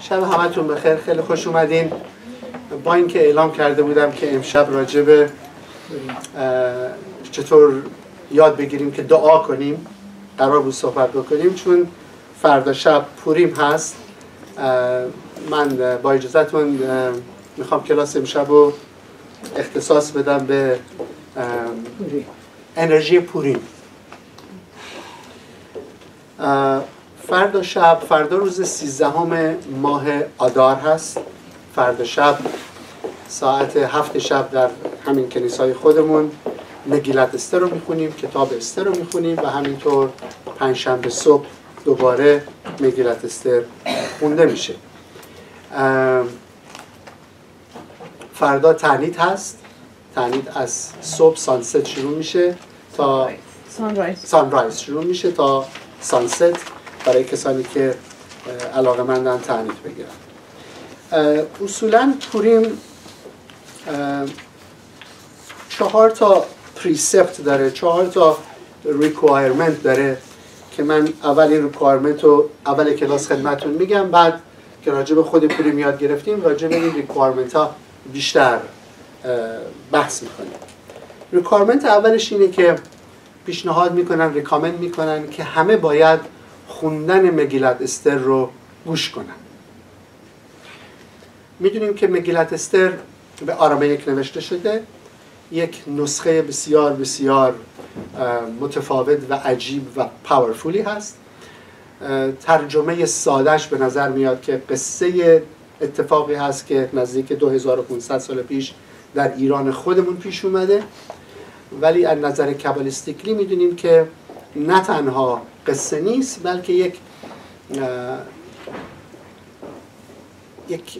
شب همتون بخیر. خیلی خوش اومدین. با اینکه اعلام کرده بودم که امشب راجع به چطور یاد بگیریم که دعا کنیم قرار بود صحبت بکنیم چون فردا شب پوریم هست. من با اجازتون می‌خوام کلاس امشب رو اختصاص بدم به انرژی پوریم. فردا شب فردا روز سیزدهم ماه آدار هست. فردا شب ساعت هفت شب در همین کنیسای خودمون. نگیلت استر رو می‌خونیم کتاب استر رو می‌خونیم و همینطور پنجشنبه صبح دوباره نگیلت استر خونده میشه. فردا تعنید هست. تعنید از صبح سانست شروع میشه تا sunrise شروع میشه تا sunset. برای کسانی که علاقه مندن תענית بگیرن. اصولا پوریم چهار تا precept داره چهار تا requirement داره که من اول این requirement رو اول کلاس خدمتون میگم بعد که راجع به خود پوریم یاد گرفتیم راجع به این requirement ها بیشتر بحث می‌کنیم. ریکوایرمنت اولش اینه که پیشنهاد می‌کنن ریکامند می‌کنن که همه باید خوندن مگیلت استر رو گوش کنن. می‌دونیم که مگیلت استر به آرامه نوشته شده یک نسخه بسیار بسیار متفاوت و عجیب و پاورفولی هست. ترجمه سادش به نظر میاد که قصه اتفاقی هست که نزدیک 2500 سال پیش در ایران خودمون پیش اومده. ولی از نظر کبالیستیکلی می‌دونیم که نه تنها قصه نیست بلکه یک یک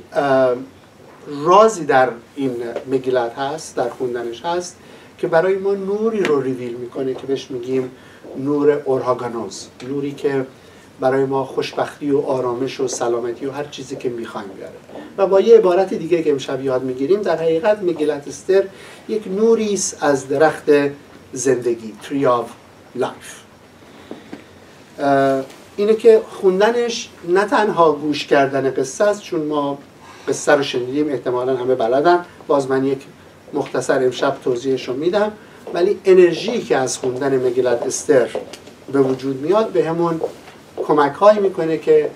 رازی در این مگیلت هست در خوندنش هست که برای ما نوری رو ریویل می‌کنه که بهش میگیم نور اورهاگانوز. نوری که برای ما خوشبختی و آرامش و سلامتی و هر چیزی که می‌خوایم بیاره. و با یه عبارت دیگه که امشب یاد می‌گیریم در حقیقت مگیلت استر یک نوری است از درخت زندگی tree of life اینه که خوندنش نه تنها گوش کردن قصه است چون ما قصه رو شنیدیم احتمالا همه بلدن. باز من یک مختصر امشب توضیحش رو میدم. ولی انرژی که از خوندن مگیلت استر به وجود میاد به همون کمک هایی می‌کنه که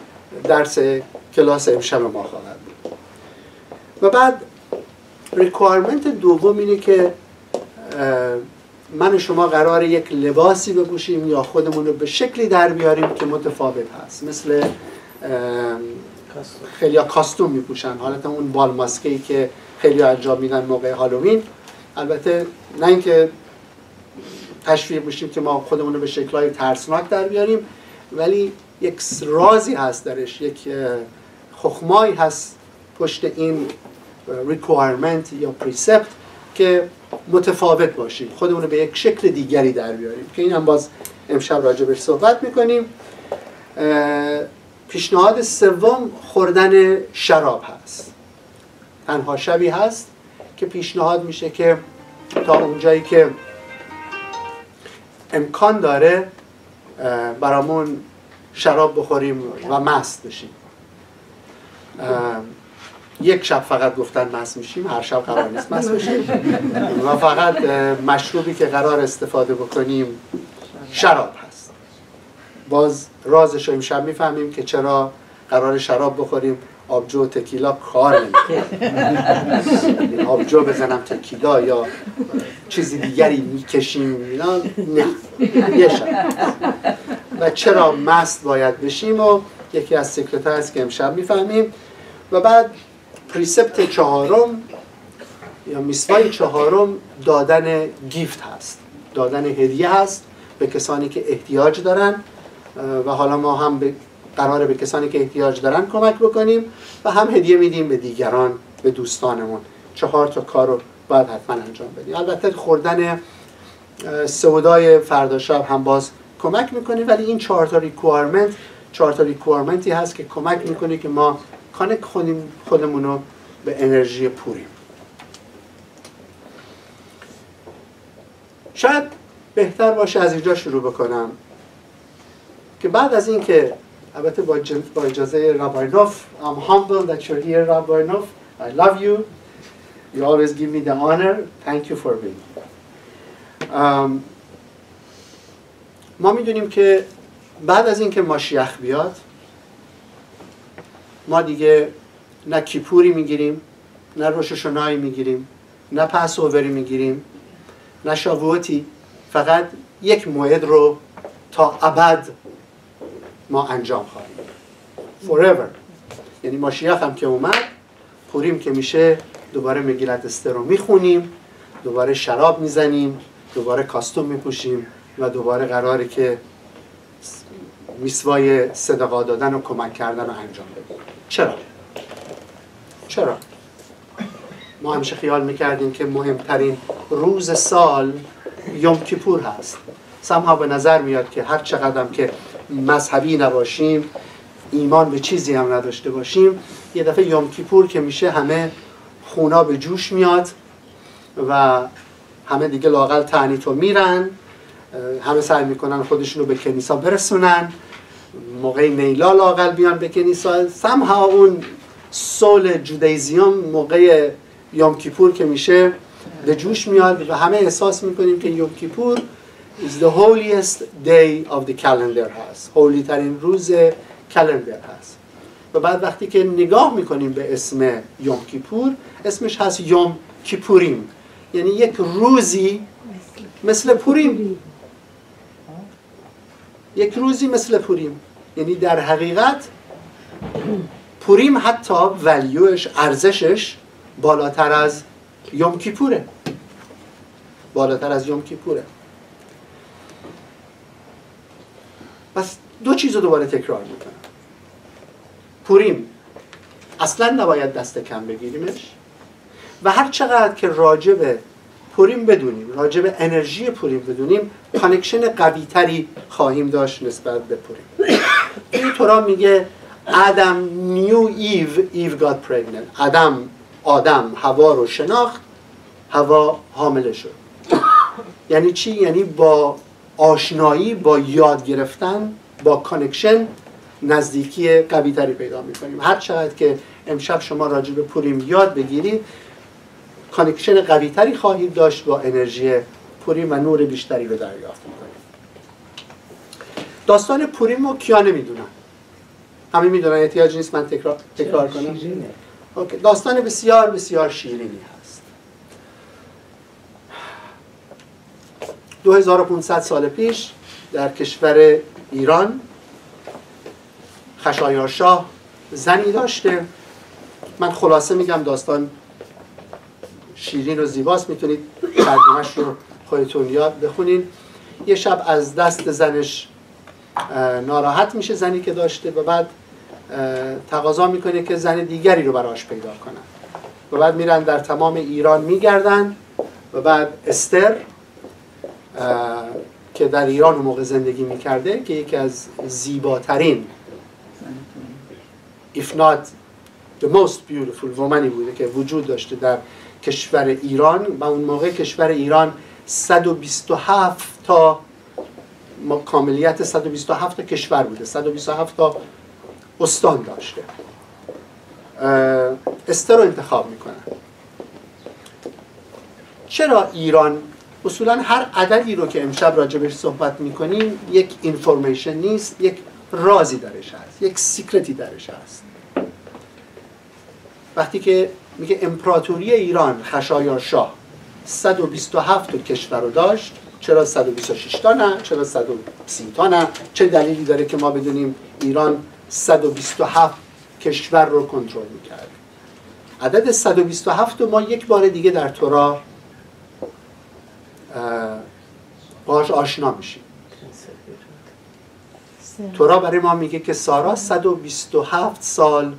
درس کلاس امشب ما خواهد بود. و بعد requirement دوم اینه که من و شما قرار یک لباسی بپوشیم یا خودمون رو به شکلی در بیاریم که متفاوت هست. مثل خیلی ها costume میپوشن. حالت اون بالماسکه‌ای که خیلی انجام میدن موقع هالووین. البته نه اینکه تشویق بشیم که ما خودمون رو به شکلهای ترسناک در بیاریم ولی یک رازی هست درش یک خخمایی هست پشت این requirement یا پریسپت که متفاوت باشیم. خودمون رو به یک شکل دیگری در بیاریم. که این هم باز امشب راجع بهش صحبت می‌کنیم. پیشنهاد سوم خوردن شراب هست. تنها شبی هست که پیشنهاد میشه که تا اونجایی که امکان داره برامون شراب بخوریم و مست بشیم. یک شب فقط گفتن مست میشیم هر شب قرار نیست مست بشیم. و فقط مشروبی که قرار استفاده بکنیم شراب هست. باز رازش رو امشب می‌فهمیم که چرا قرار شراب بخوریم. آبجو و تکیلا کار نمی‌کنه. آبجو بزنم تکیلا یا چیزی دیگری می‌کشیم. اینا نه. یه شب. و چرا مست باید بشیم و یکی از secret هست که امشب می‌فهمیم. و بعد precept چهارم یا میسوای چهارم دادن gift هست. دادن هدیه هست به کسانی که احتیاج دارن و حالا ما هم به قراره به کسانی که احتیاج دارن کمک بکنیم و هم هدیه میدیم به دیگران به دوستانمون. چهار تا کار رو باید حتما انجام بدیم. البته خوردن سودای فردا شب هم باز کمک می‌کنه ولی این چهار تا requirement چهار تا requirement ی هست که کمک می‌کنه که ما connect کنیم خودمون رو به انرژی پوریم. شاید بهتر باشه از اینجا شروع بکنم که بعد از اینکه البته با, با اجازه راباینوف I'm humble that you're here Rabinov I love you. You always give me the honor. Thank you for being um, ما می‌دونیم که بعد از اینکه ماشیخ بیاد ما دیگه نه کیپوری می‌گیریم نه روششونایی می‌گیریم نه پس اووری می‌گیریم نه شاووتی فقط یک موعد رو تا ابد ما انجام خواهیم forever. یعنی ماشیخ هم که اومد پوریم که میشه دوباره مگیلت استر رو می‌خونیم دوباره شراب می‌زنیم دوباره کاستوم میپوشیم و دوباره قراره که میسوای صدقا دادن و کمک کردن رو انجام بدیم چرا؟ چرا؟ ما همیشه خیال می‌کردیم که مهمترین روز سال یوم کیپور هست سمها به نظر میاد که هر چقدر که مذهبی نباشیم ایمان به چیزی هم نداشته باشیم یه دفعه یوم کیپور که میشه همه خونا به جوش میاد و همه دیگه لاقل تعنیت رو میرن همه سعی می‌کنن خودشون رو به کنیسا برسونن موقع نیلا لاقل بیان به کنیسا سمها اون سول جودیزیوم موقع یوم کیپور که میشه به جوش میاد و همه احساس می‌کنیم که یوم کیپور is the holiest day of the calendar هست هولی ترین روز کلندر هست و بعد وقتی که نگاه می‌کنیم به اسم یوم کیپور اسمش هست یوم کیپوریم. یعنی یک روزی مثل پوریم. یک روزی مثل پوریم. یعنی در حقیقت پوریم حتی ولیوش ارزشش بالاتر از یوم کیپوره. بالاتر از یوم کیپوره. پس دو چیز رو دوباره تکرار می‌کنم. پوریم اصلا نباید دست کم بگیریمش و هر چقدر که راجع به پوریم بدونیم راجع به انرژی پوریم بدونیم connection قوی تری خواهیم داشت نسبت به پوریم این تورا میگه آدم knew Eve, Eve got pregnant آدم آدم هوا رو شناخت هوا حامله شد. یعنی چی؟ یعنی با آشنایی با یاد گرفتن با connection نزدیکی قوی تری پیدا می‌کنیم. هر چقدر که امشب شما راجع به پوریم یاد بگیرید connection قوی تری خواهید داشت با انرژی پوریم و نور بیشتری رو دریافت می‌کنیم. داستان پوریم رو کیا نمی‌دونن؟ همه می‌دونن احتیاج نیست من تکرار, تکرار کنم؟ داستان بسیار بسیار شیرینی هست. 2500 سال پیش در کشور ایران خشایارشاه زنی داشته. من خلاصه میگم داستان شیرین و زیباست می‌تونید ترجمهش رو خودتون یاد بخونین. یه شب از دست زنش ناراحت میشه زنی که داشته و بعد تقاضا می‌کنه که زن دیگری رو براش پیدا کنن و بعد میرن در تمام ایران میگردن و بعد استر که در ایران اون موقع زندگی می‌کرده که یکی از زیباترین if not the most beautiful womanی بوده که وجود داشته در کشور ایران و اون موقع کشور ایران 127 تا کاملیت 127 تا کشور بوده. 127 تا استان داشته. استر رو انتخاب می‌کنن. چرا ایران؟ اصولا هر عددی رو که امشب راجبش صحبت می‌کنیم یک information نیست یک رازی درش هست یک secret ی درش هست. وقتی که میگه امپراتوری ایران خشایار شاه. 127 تا کشور رو داشت. چرا 126 تا نه؟ چرا 130 تا نه؟ چه دلیلی داره که ما بدونیم ایران 127 کشور رو کنترل می‌کرد؟ عدد 127 رو ما یک بار دیگه در تورا باش آشنا میشیم. تورا برای ما میگه که سارا 127 سال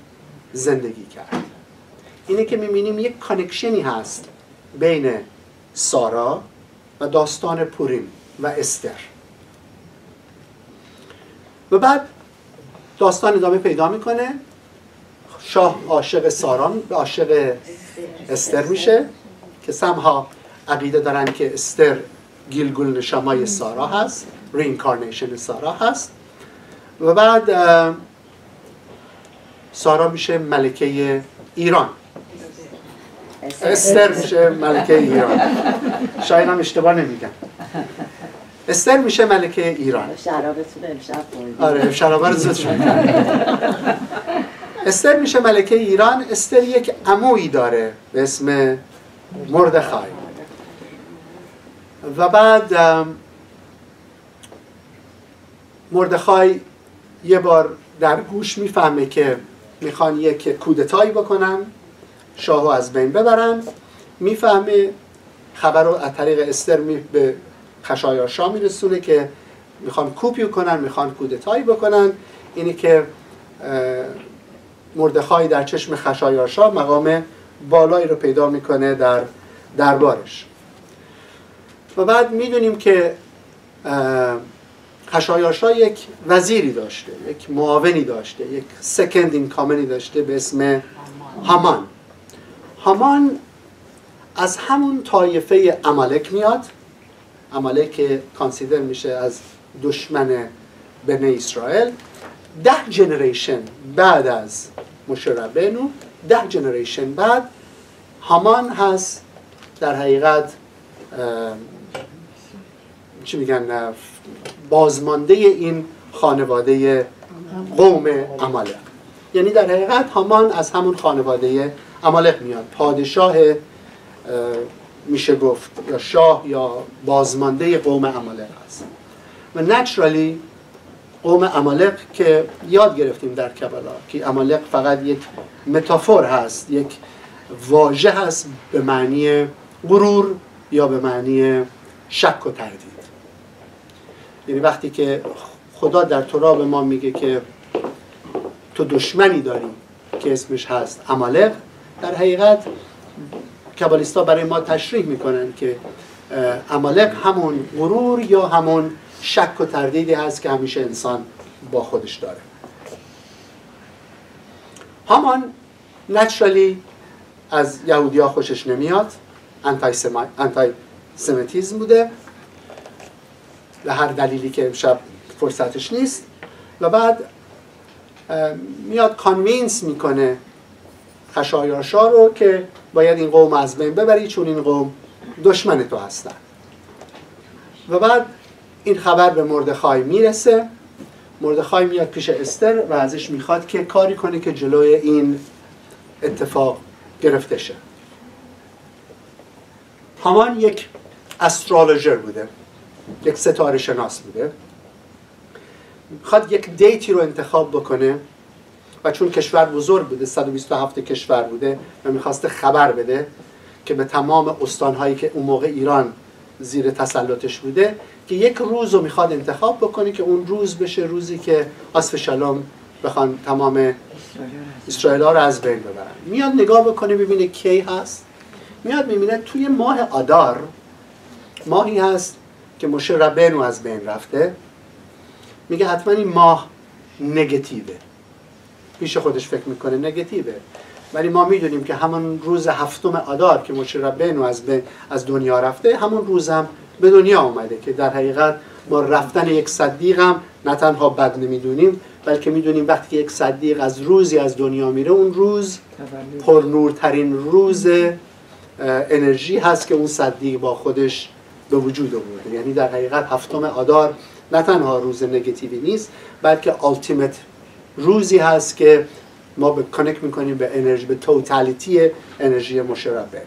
زندگی کرد. اینه که می‌بینیم یک کانکشنی هست بین سارا و داستان پوریم و استر. و بعد داستان ادامه پیدا می‌کنه. شاه عاشق ساران به عاشق استر میشه که سمها عقیده دارن که استر גלגול נשמה‌ی سارا هست reincarnation سارا هست. و بعد سارا میشه ملکه ایران. استر میشه ملکه ایران. شاید هم اشتباه نمیگم. استر میشه ملکه ایران. شرابتون امشب آره شرابه رو زود استر میشه ملکه ایران. استر یک عمویی داره به اسم مردخای. و بعد مردخای یه بار در گوش می‌فهمه که می‌خوان یک کودتایی بکنن. شاهو از بین ببرن. می‌فهمه خبر رو از طریق استر می به خشایارشا میرسونه که می‌خوان کوپیو کنن می‌خوان کودتایی بکنن. اینی که مردخای در چشم خشایارشا مقام بالایی رو پیدا می‌کنه در دربارش. و بعد می‌دونیم که خشایارشا یک وزیری داشته یک معاونی داشته یک سکند این کامنی داشته به اسم هامان هامان از همون طایفه عمالک میاد. عمالک کانسیدر میشه از دشمن بنی اسرائیل. ده جنریشن بعد از مشربنو ده جنریشن بعد هامان هست. در حقیقت چی میگن بازمانده این خانواده قوم عمالق یعنی در حقیقت هامان از همون خانواده عمالق میاد. پادشاه میشه گفت یا شاه یا بازمانده قوم عمالق هست. و نچرالی قوم عمالق که یاد گرفتیم در کبلا که عمالق فقط یک متافور هست یک واژه هست به معنی غرور یا به معنی شک و تردید. یعنی وقتی که خدا در تورا به ما میگه که تو دشمنی داری که اسمش هست عمالق در حقیقت کبالیستا برای ما تشریح می‌کنن که عمالق همون غرور یا همون شک و تردیدی هست که همیشه انسان با خودش داره. همان نچرالی از یهودی ها خوشش نمیاد. anti, anti-Semitism بوده. به هر دلیلی که امشب فرصتش نیست. و بعد میاد convince می‌کنه خشایارشا رو که باید این قوم از بین ببری چون این قوم دشمن تو هستن. و بعد این خبر به مردخای می‌رسه. مردخای میاد پیش استر و ازش می‌خواد که کاری کنه که جلوی این اتفاق گرفته شه. همان یک استرالوژر بوده. یک ستاره شناس بوده. می‌خواد یک دیتی رو انتخاب بکنه. و چون کشور بزرگ بوده 127 کشور بوده و می‌خواسته خبر بده که به تمام استانهایی که اون موقع ایران زیر تسلطش بوده که یک روز رو می‌خواد انتخاب بکنه که اون روز بشه روزی که آصف شلام بخوان تمام اسرائیل رو از بین ببرن. میاد نگاه بکنه ببینه کی هست. میاد می‌بینه توی ماه آدار ماهی هست که مشه ربنو از بین رفته. میگه حتما این ماه نگتیوه. پیش خودش فکر می‌کنه نگتیوه. ولی ما می‌دونیم که همون روز هفتم آدار که ربنو از, از دنیا رفته همون روزم به دنیا آمده که در حقیقت ما رفتن یک صدیق هم نه تنها بد نمی‌دونیم بلکه می‌دونیم وقتی که یک صدیق از روزی از دنیا میره اون روز پرنورترین روز انرژی هست که اون صدیق با خودش به وجود آورده. یعنی در حقیقت هفتم آدار نه تنها روز نگتیوی نیست بلکه التیمت روزی هست که ما به کانکت می‌کنیم به انرژی به توتالیتی انرژی مشربه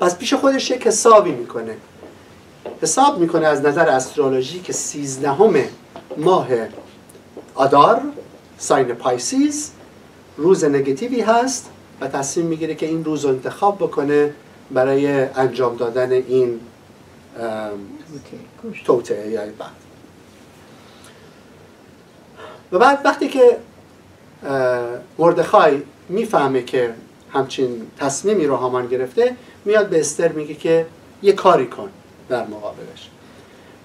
پس پیش خودش یک حسابی می‌کنه. حساب می‌کنه از نظر استرولوژی که سیزدهم ماه آدار ساین پایسیز روز نگتیوی هست و تصمیم می‌گیره که این روز رو انتخاب بکنه برای انجام دادن این توته یا بعد و بعد وقتی که مردخای می‌فهمه که همچین تصمیمی رو هامان گرفته میاد به استر میگه که یه کاری کن در مقابلش.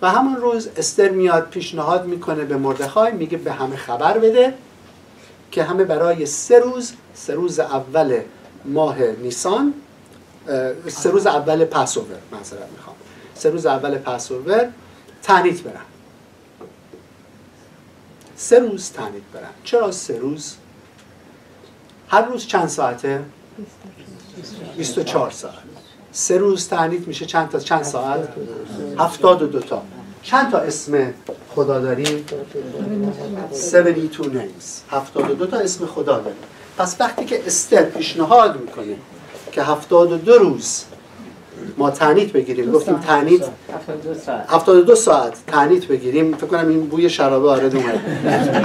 و همون روز استر میاد پیشنهاد می‌کنه به مردخای میگه به همه خبر بده که همه برای سه روز سه روز اول ماه نیسان سه روز اول پاسوور می‌خوام. سه روز اول پاسوور تنیت برن. سه روز تنید برن. چرا سه روز؟ هر روز چند ساعته؟ 24 ساعت. سه روز تعنیت میشه چند تا چند ساعت؟ هفتاد و دوتا چند تا اسم خدا داریم؟ 72 names 72 تا اسم خدا داریم. پس وقتی که استر پیشنهاد می‌کنه که 72 روز ما تنیت بگیریم. گفتیم تنیت 72 ساعت. تنیت بگیریم. فکر کنم این بوی شرابه وارد اومد.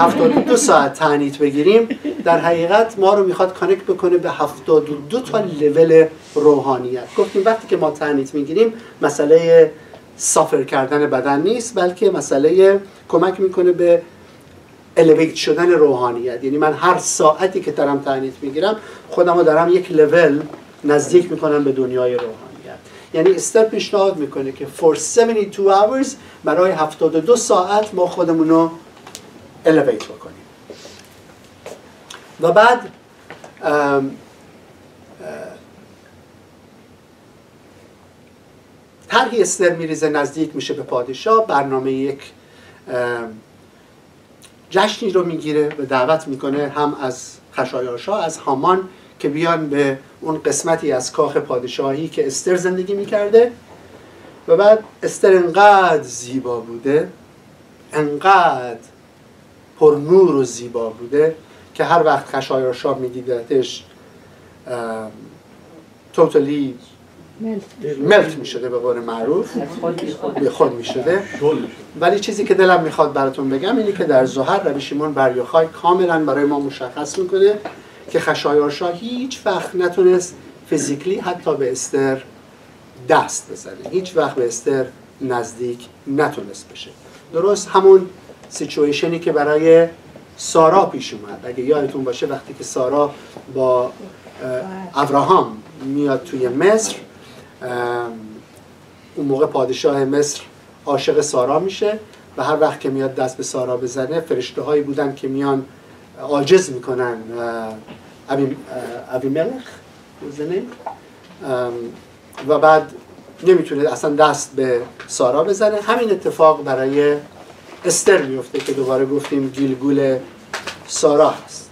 72 ساعت تنیت بگیریم. در حقیقت ما رو می‌خواد کانکت بکنه به 72 تا لول روحانیت. گفتیم وقتی که ما تنیت می‌گیریم مسئله سافر کردن بدن نیست بلکه مسئله کمک می‌کنه به الیویت شدن روحانیت. یعنی من هر ساعتی که دارم تنیت می‌گیرم خودم رو دارم یک لول نزدیک می‌کنم به دنیای روحانیت یعنی استر پیشنهاد می‌کنه که for 72 hours برای 72 ساعت ما خودمون رو الیویت بکنیم. و بعد طرحی استر میریزه نزدیک میشه به پادشاه برنامه یک جشنی رو می‌گیره و دعوت می‌کنه هم از خشایارشا از هامان که بیان به اون قسمتی از کاخ پادشاهی که استر زندگی می‌کرده. و بعد استر انقدر زیبا بوده انقدر پر نور و زیبا بوده که هر وقت خشایارشا میدیدتش توتالی ملت می شده به قول معروف. به خود می شده ولی چیزی که دلم می‌خواد براتون بگم اینی که در زهر روی شیمون بریوخای کاملا برای ما مشخص می‌کنه که خشایارشا هیچ وقت نتونست فیزیکلی حتی به استر دست بزنه. هیچ وقت به استر نزدیک نتونست بشه. درست همون سیچویشنی که برای سارا پیش اومد. اگه یادتون باشه وقتی که سارا با ابراهام میاد توی مصر اون موقع پادشاه مصر عاشق سارا میشه و هر وقت که میاد دست به سارا بزنه فرشته هایی بودن که میان عاجز می‌کنن ابی ملخ و بعد نمی‌تونه اصلا دست به سارا بزنه همین اتفاق برای استر میفته که دوباره گفتیم گیلگول سارا هست.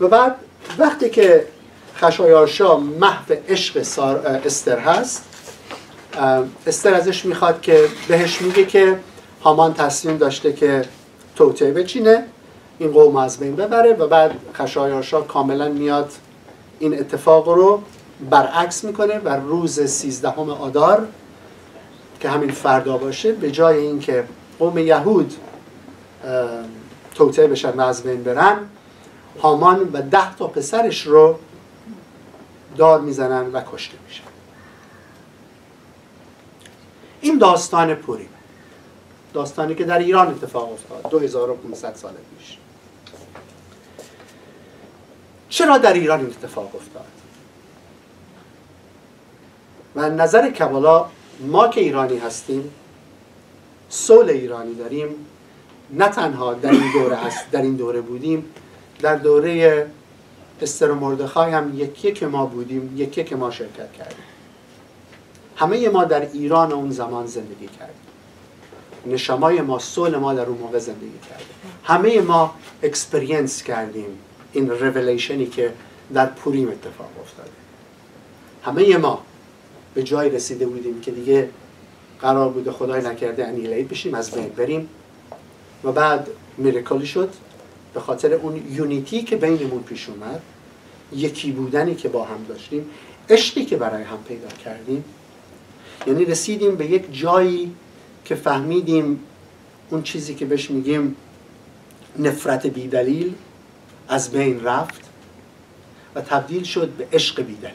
و بعد وقتی که خشایارشا محو عشق استر هست استر ازش می‌خواد که بهش میگه که هامان تصمیم داشته که توطعه بچینه. این قوم از بین ببره و بعد خشایارشا کاملا میاد این اتفاق رو برعکس می‌کنه و روز سیزدهم آدار که همین فردا باشه به جای اینکه قوم یهود توطعه بشن و از بین برن هامان و ده تا پسرش رو دار می‌زنن و کشته میشن. این داستان پوریم داستانی که در ایران اتفاق افتاد 2500 سال پیش. چرا در ایران این اتفاق افتاد؟ و نظر کبالا ما که ایرانی هستیم soul ایرانی داریم نه تنها در این دوره هست در این دوره بودیم در دوره استر مردخای هم یکی که ما بودیم یکی که ما شرکت کردیم. همه ما در ایران اون زمان زندگی کردیم. נשמה‌ی ما soul ما در اون موقع زندگی کردیم. همه ما experience کردیم. این ریولیشنی که در پوریم اتفاق افتاده. همه ما به جای رسیده بودیم که دیگه قرار بوده خدای نکرده انیلیت بشیم از بین بریم. و بعد میرکلی شد به خاطر اون یونیتی که بینمون پیش اومد یکی بودنی که با هم داشتیم عشقی که برای هم پیدا کردیم. یعنی رسیدیم به یک جایی که فهمیدیم اون چیزی که بهش میگیم نفرت بیدلیل از بین رفت و تبدیل شد به عشق بیدلیل.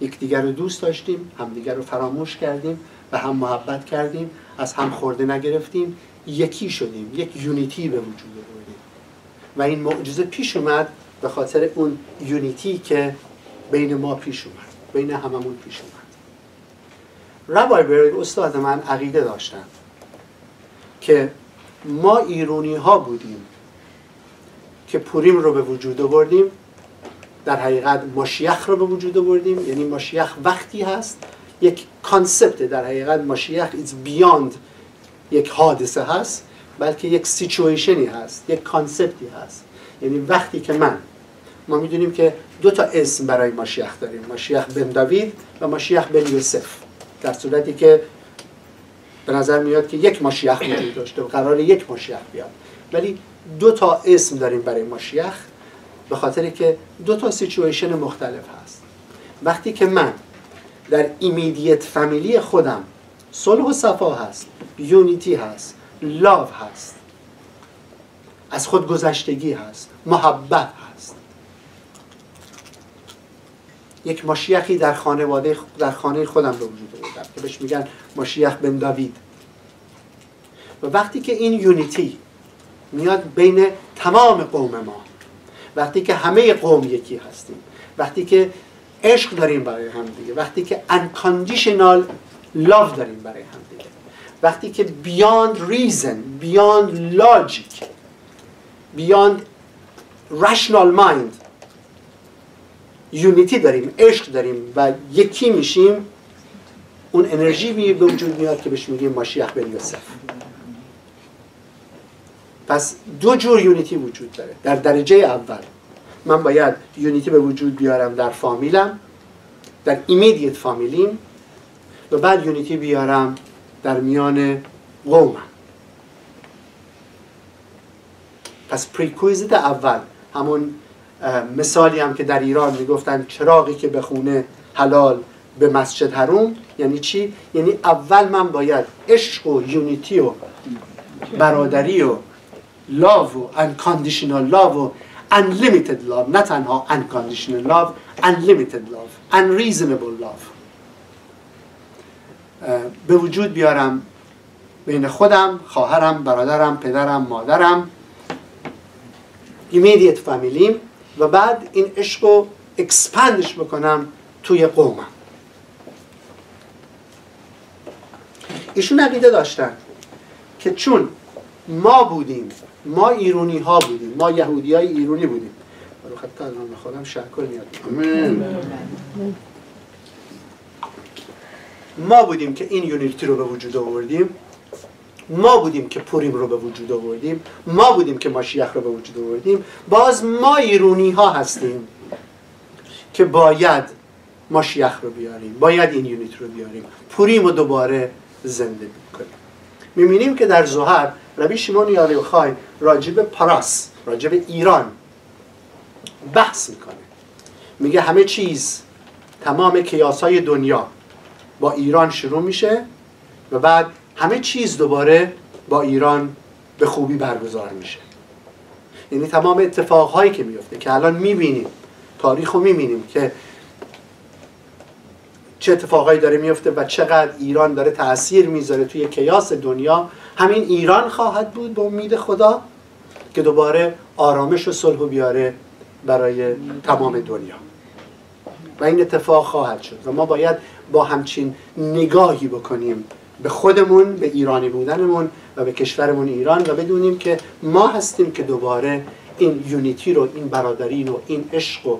یکدیگر رو دوست داشتیم همدیگر رو فراموش کردیم و هم محبت کردیم از هم خورده نگرفتیم یکی شدیم یک یونیتی به وجود آوردیم. و این معجزه پیش اومد به خاطر اون یونیتی که بین ما پیش اومد بین هممون پیش اومد. ربای برگ استاد من عقیده داشتن که ما ایرونی ها بودیم. که پوریم رو به وجود آوردیم در حقیقت משיח رو به وجود آوردیم. یعنی משיח وقتی هست یک concept در حقیقت משיח is beyond یک حادثه هست بلکه یک situation ی هست یک concept ی هست. یعنی وقتی که من ما می‌دونیم که دو تا اسم برای משיח داریم משיח בן דוד و משיח בן יוסף. در صورتی که به نظر میاد که یک משיח وجود داشته و قرار یک משיח بیاد. ولی دو تا اسم داریم برای משיח به خاطر که دو تا سیچویشن مختلف هست. وقتی که من در immediate family خودم صلح و صفا هست unity هست love هست از خود گذشتگی هست محبت هست. یک ماشیخی در خانواده در خانه خودم به وجود آوردم که بهش میگن ماشیخ بن داوید و وقتی که این یونیتی میاد بین تمام قوم ما. وقتی که همه قوم یکی هستیم. وقتی که عشق داریم برای هم دیگه. وقتی که unconditional love داریم برای هم دیگه. وقتی که beyond reason beyond logic beyond rational mind unity داریم عشق داریم و یکی میشیم اون انرژی به وجود میاد که بهش میگیم משיח בן יוסף. پس دو جور unity وجود داره در درجه اول من باید unity به وجود بیارم در فامیلم در immediate فامیلیم و بعد unity بیارم در میان قومم پس پریکویزیت اول همون مثالی هم که در ایران می‌گفتن چراغی که به خونه حلال به مسجد حروم یعنی چی؟ یعنی اول من باید عشق و یونیتی و برادری و لاو و unconditional love و unlimited love. نه تنها unconditional love unlimited love. Unreasonable love. به وجود بیارم بین خودم، خواهرم، برادرم، پدرم، مادرم immediate فامیلیم و بعد این عشق رو expand ش بکنم توی قومم. ایشون عقیده داشتن که چون ما بودیم ما ایرونی ها بودیم. ما یهودی های ایرونی بودیم. برو خطا از خودم شکر میاد. ما بودیم که این یونیتی رو به وجود آوردیم. ما بودیم که پوریم رو به وجود آوردیم. ما بودیم که ماشیخ رو به وجود آوردیم. باز ما ایرونی ها هستیم که باید ماشیخ رو بیاریم باید این یونیت رو بیاریم. پوریم رو دوباره زنده کنیم. می‌بینیم که در زهر ربی شیمون یاریوخای راجب پاراس راجب ایران بحث می‌کنه. میگه همه چیز تمام کیاس های دنیا با ایران شروع میشه و بعد همه چیز دوباره با ایران به خوبی برگزار میشه. یعنی تمام اتفاقهایی که میفته که الان می‌بینیم تاریخ رو می‌بینیم که چه اتفاقایی داره میفته و چقدر ایران داره تاثیر می‌ذاره توی کیاس دنیا همین ایران خواهد بود به امید خدا که دوباره آرامش و صلح و بیاره برای تمام دنیا. و این اتفاق خواهد شد. و ما باید با همچین نگاهی بکنیم به خودمون به ایرانی بودنمون و به کشورمون ایران و بدونیم که ما هستیم که دوباره این یونیتی رو این برادری رو این عشق رو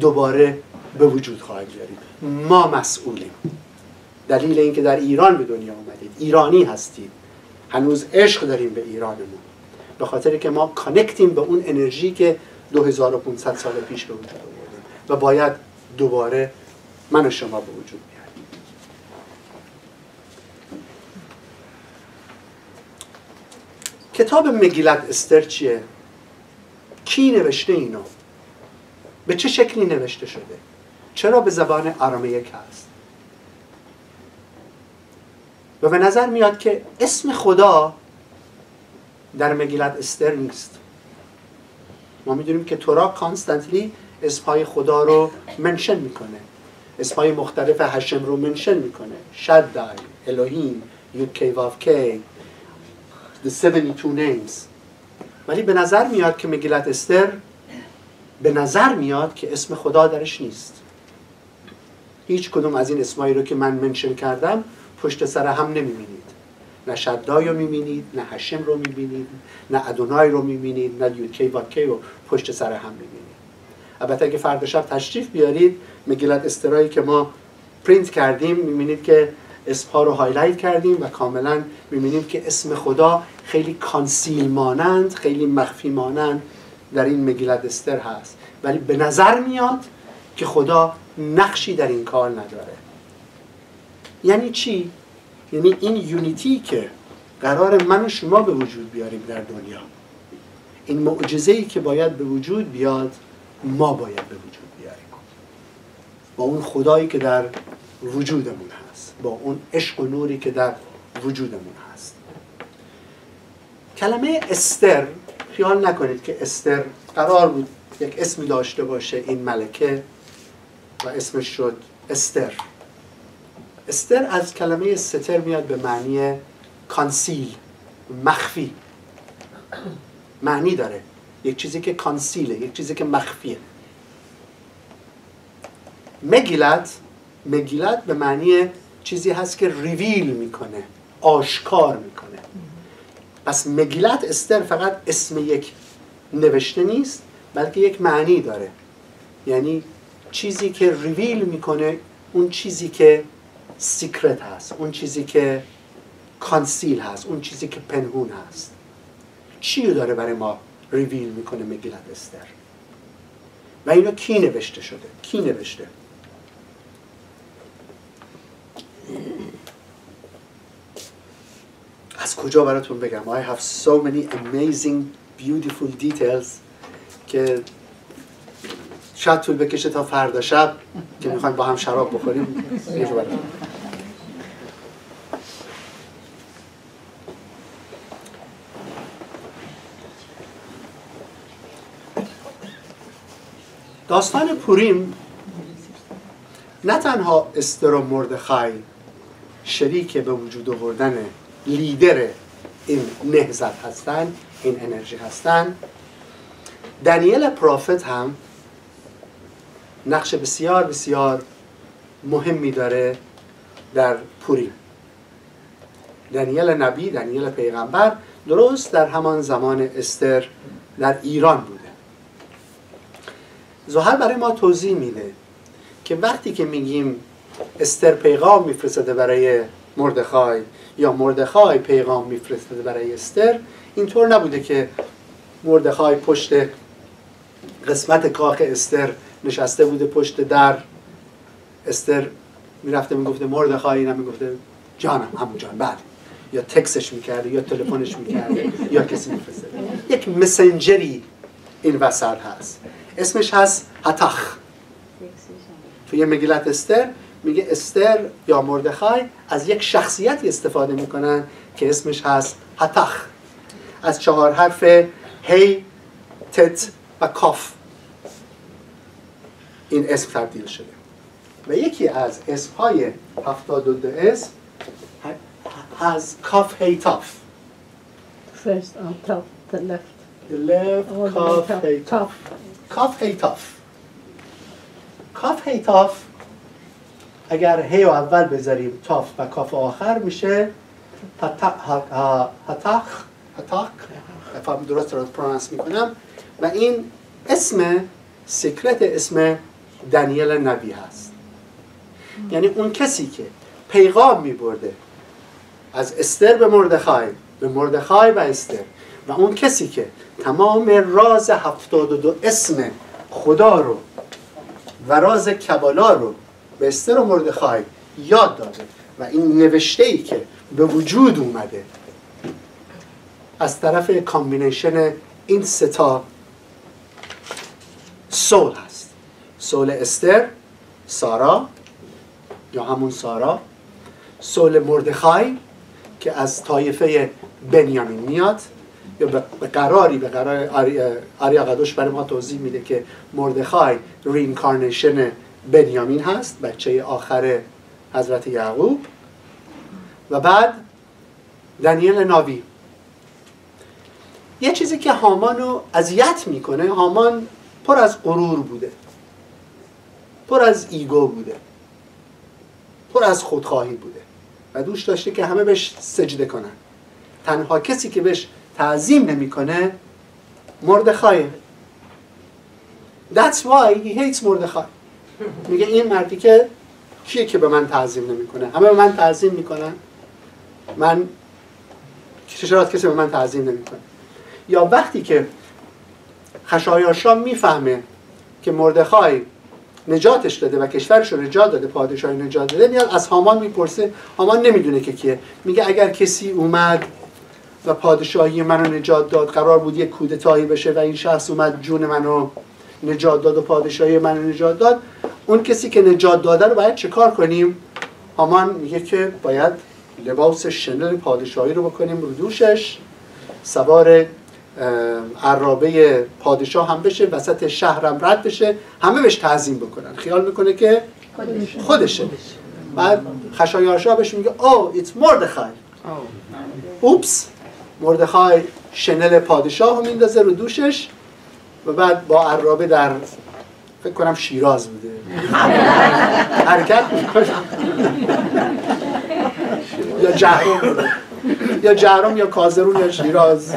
دوباره به وجود خواهد بیاریم. ما مسئولیم. دلیل اینکه در ایران به دنیا آمدید ایرانی هستید. هنوز عشق داریم به ایرانمون به خاطر که ما کانکتیم به اون انرژی که 2500 سال پیش به وجود آوردیم و باید دوباره من و شما به وجود بیاریم کتاب مگیلت استر چیه؟ کی نوشته اینو؟ به چه شکلی نوشته شده؟ چرا به زبان آرامیک هست؟ و به نظر میاد که اسم خدا در مگیلت استر نیست. ما می‌دونیم که تورا کانستنتلی اسمهای خدا رو منشن می‌کنه. اسمهای مختلف هشم رو منشن می‌کنه. شدای الوهیم یود کی واف کی the 72 names. ولی به نظر میاد که مگیلت استر به نظر میاد که اسم خدا درش نیست. هیچ کدوم از این اسمایی رو که من mention کردم پشت سر هم نمی‌بینید. نه שדי رو می‌بینید نه השם رو می‌بینید نه אדוני رو می‌بینید نه יוד קי ואו קי رو پشت سر هم می‌بینید. البته اگه فردا شب تشریف بیارید מגילת אסתר ایی که ما پرینت کردیم می‌بینید که اسمها رو highlight کردیم و کاملا می‌بینیم که اسم خدا خیلی conceal مانند خیلی مخفی مانند در این מגילת אסתר هست. ولی به نظر میاد که خدا نقشی در این کار نداره. یعنی چی؟ یعنی این یونیتی که قرار من و شما به وجود بیاریم در دنیا این معجزه ای که باید به وجود بیاد ما باید به وجود بیاریم. با اون خدایی که در وجودمون هست با اون عشق و نوری که در وجودمون هست. کلمه استر خیال نکنید که استر قرار بود یک اسمی داشته باشه این ملکه و اسمش شد استر. استر از کلمه ستر میاد به معنی کانسیل مخفی. معنی داره. یک چیزی که کانسیله یک چیزی که مخفیه. مگیلت مگیلت به معنی چیزی هست که ریویل می‌کنه آشکار می‌کنه. پس מגילת אסתר فقط اسم یک نوشته نیست بلکه یک معنی داره. یعنی چیزی که ریویل می‌کنه اون چیزی که secret هست. اون چیزی که conceal هست. اون چیزی که پنهون هست. چی رو داره برای ما ریویل می‌کنه מגילת אסתר و اینو کی نوشته شده؟ کی نوشته؟ از کجا براتون بگم؟ I have so many amazing beautiful details که شاید طول بکشه تا فردا شب که می‌خوایم با هم شراب بخوریم. داستان پوریم نه تنها استر و مردخای شریک به وجود آوردن لیدر این نهزت هستن این انرژی هستن. دانیل پرافت هم نقش بسیار بسیار مهمی داره در پوریم. دانیل نبی دانیل پیغمبر درست در همان زمان استر در ایران بوده زهر برای ما توضیح میده که وقتی که میگیم استر پیغام میفرسته برای مردخای یا مردخای پیغام میفرسته برای استر اینطور نبوده که مردخای پشت قسمت کاخ استر نشسته بوده پشت در استر می‌رفته می‌گفته مردخای اینا می‌گفته جانم همون جان بله. یا تکسش می‌کرده یا تلفنش می‌کرده یا کسی میفرسته یک مسنجری این وسط هست. اسمش هست هتخ توی مگیلت استر میگه استر یا مردخای از یک شخصیتی استفاده می‌کنن که اسمش هست هتخ از چهار حرف هی تت و کاف. این اسم تبدیل شده. و یکی از اسمهای هفتاد و دو اسم has kaf hey taf. First on top, the left. The left All the way kaf کاف هیتاف کاف هیتاف اگر هی و اول بذاریم تاف و کاف آخر میشه. هتخ هتخ افهم درست رو پرانس می‌کنم. و این اسم سکرت اسم دانیل نبی هست. یعنی اون کسی که پیغام میبرده از استر به مردخای به مردخای و استر. و اون کسی که تمام راز هفتاد و دو اسم خدا رو و راز کبالا رو به استر و مردخای یاد داده و این نوشته ای که به وجود اومده از طرف combination این ستا soul هست. soul استر سارا یا همون سارا soul مردخای که از طایفه بنیامین میاد یا به قراری به قرار אר״י הקדוש برای ما توضیح میده که مردخای reincarnation بنیامین هست بچه آخر حضرت یعقوب. و بعد دانیل הנביא. یه چیزی که هامان رو اذیت می‌کنه هامان پر از غرور بوده. پر از ایگو بوده. پر از خودخواهی بوده. و دوش داشته که همه بهش سجده کنن. تنها کسی که بهش تعظیم نمی‌کنه مردخای That's why he hates مردخای میگه این مردی که کیه که به من تعظیم نمی‌کنه؟ همه به من تعظیم می‌کنن. من چرا کسی به من تعظیم نمی‌کنه. یا وقتی که خشایارشا می‌فهمه که مردخای نجاتش داده و کشورش رو نجات داده پادشاهی نجات داده میاد از هامان می‌پرسه هامان نمی‌دونه که کیه. میگه اگر کسی اومد و پادشاهی منو نجات داد. قرار بود یک کودتایی بشه و این شخص اومد جون منو نجات داد و پادشاهی منو نجات داد. اون کسی که نجات داده رو باید چه کار کنیم؟ هامان میگه که باید لباس شنل پادشاهی رو بکنیم رو دوشش. سوار عرابه پادشاه هم بشه وسط شهرم رد بشه. همه بهش تعظیم بکنن. خیال می‌کنه که خودشه. بعد خشایارشا بهش میگه او ایتس مردخای اوپس مردخای شنل پادشاه رو میندازه رو دوشش و بعد با عرابه در فکر کنم شیراز بوده. حرکت یا جهرم. یا جهرم یا کازرون یا شیراز.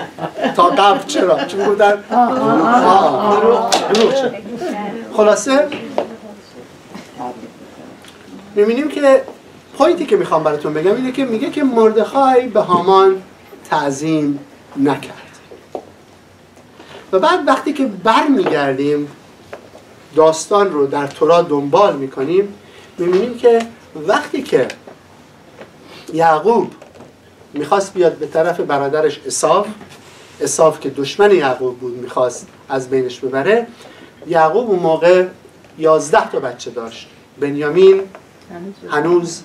تا قبل چرا؟ چون بودن خلاصه؟ می‌بینیم که پوینتی که می‌خوام براتون بگم اینه که میگه که مردخای به هامان تعظیم نکرد. و بعد وقتی که بر میگردیم داستان رو در تورا دنبال می‌کنیم می‌بینیم که وقتی که یعقوب می‌خواست بیاد به طرف برادرش اصاف اصاف که دشمن یعقوب بود می‌خواست از بینش ببره یعقوب اون موقع یازده تا بچه داشت. بنیامین هنوز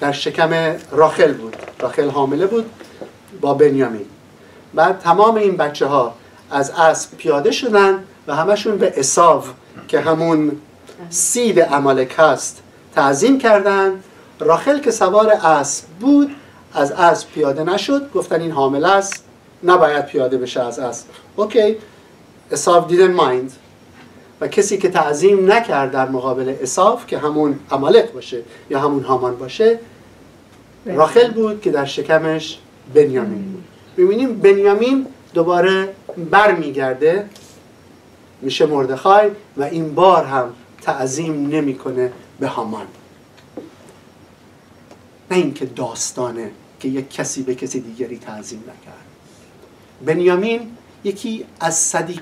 در شکم راخل بود. راخل حامله بود. با بنیامین. بعد تمام این بچه ها از اسب پیاده شدن و همشون به اصاف که همون سید عمالک هست تعظیم کردن. راخل که سوار اسب بود از اسب پیاده نشد. گفتن این حامل است. نباید پیاده بشه از اسب. اوکی. اصاف دیدن مایند و کسی که تعظیم نکرد در مقابل اصاف که همون عمالق باشه یا همون هامان باشه راخل بود که در شکمش بنیامین. بود می‌بینیم بنیامین دوباره برمیگرده میشه مردخای و این بار هم تعظیم نمی‌کنه به هامان. نه اینکه داستانه که یک کسی به کسی دیگری تعظیم نکرد. بنیامین یکی از صدیق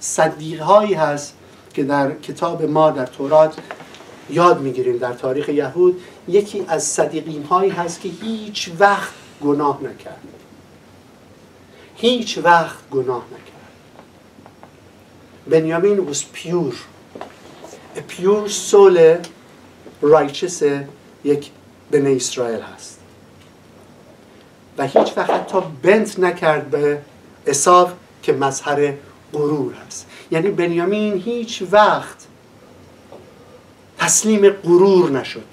صدیقهایی هست که در کتاب ما در تورات یاد می‌گیریم در تاریخ یهود. یکی از صدیقین هایی هست که هیچ وقت گناه نکرد. هیچ وقت گناه نکرد. بنیامین was pure. A pure soul righteous یک بن اسرائیل هست. و هیچ وقت حتی بنت نکرد به اصاف که مظهر غرور هست. یعنی بنیامین هیچ وقت تسلیم غرور نشد.